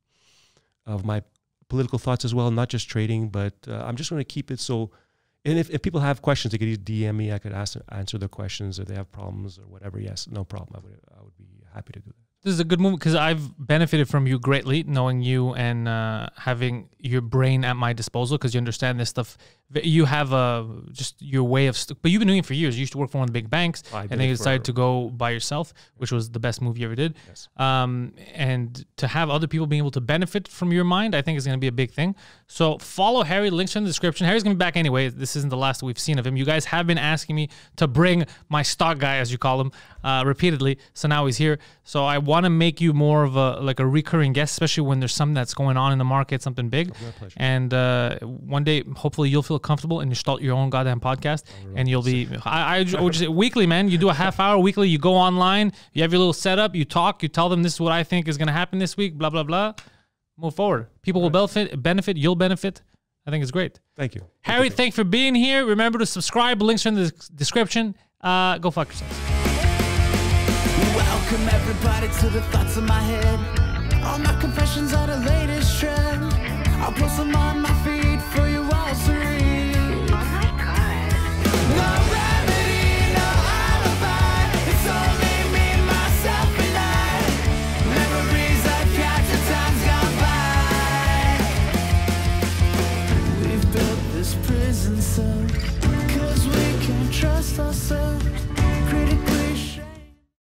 of my political thoughts as well, not just trading. But uh, I'm just going to keep it so And if, if people have questions, they could DM me. I could ask answer their questions if they have problems or whatever. Yes, no problem. I would I would happy to do that. This is a good move because I've benefited from you greatly, knowing you and uh, having your brain at my disposal because you understand this stuff. You have a just your way of, st- but you've been doing it for years. You used to work for one of the big banks, I and then you decided to go by yourself, which was the best move you ever did. Yes. Um, and to have other people being able to benefit from your mind, I think is going to be a big thing. So follow Harry. Links in the description. Harry's going to be back anyway. This isn't the last we've seen of him. You guys have been asking me to bring my stock guy, as you call him, uh, repeatedly. So now he's here. So I want to make you more of a like a recurring guest, especially when there's something that's going on in the market, something big. pleasure. And uh, one day, hopefully, you'll feel comfortable and you start your own goddamn podcast, and you'll be. I, I would just say weekly, man. You do a half hour weekly. You go online. You have your little setup. You talk. You tell them this is what I think is going to happen this week. Blah blah blah. Move forward. People will benefit. Benefit. You'll benefit. I think it's great. Thank you. Harry, Thank thanks for being here. Remember to subscribe. Links are in the description. Uh, go fuck yourselves. Welcome everybody to the thoughts in my head. All my confessions are the latest trend. I'll post them on my feed estação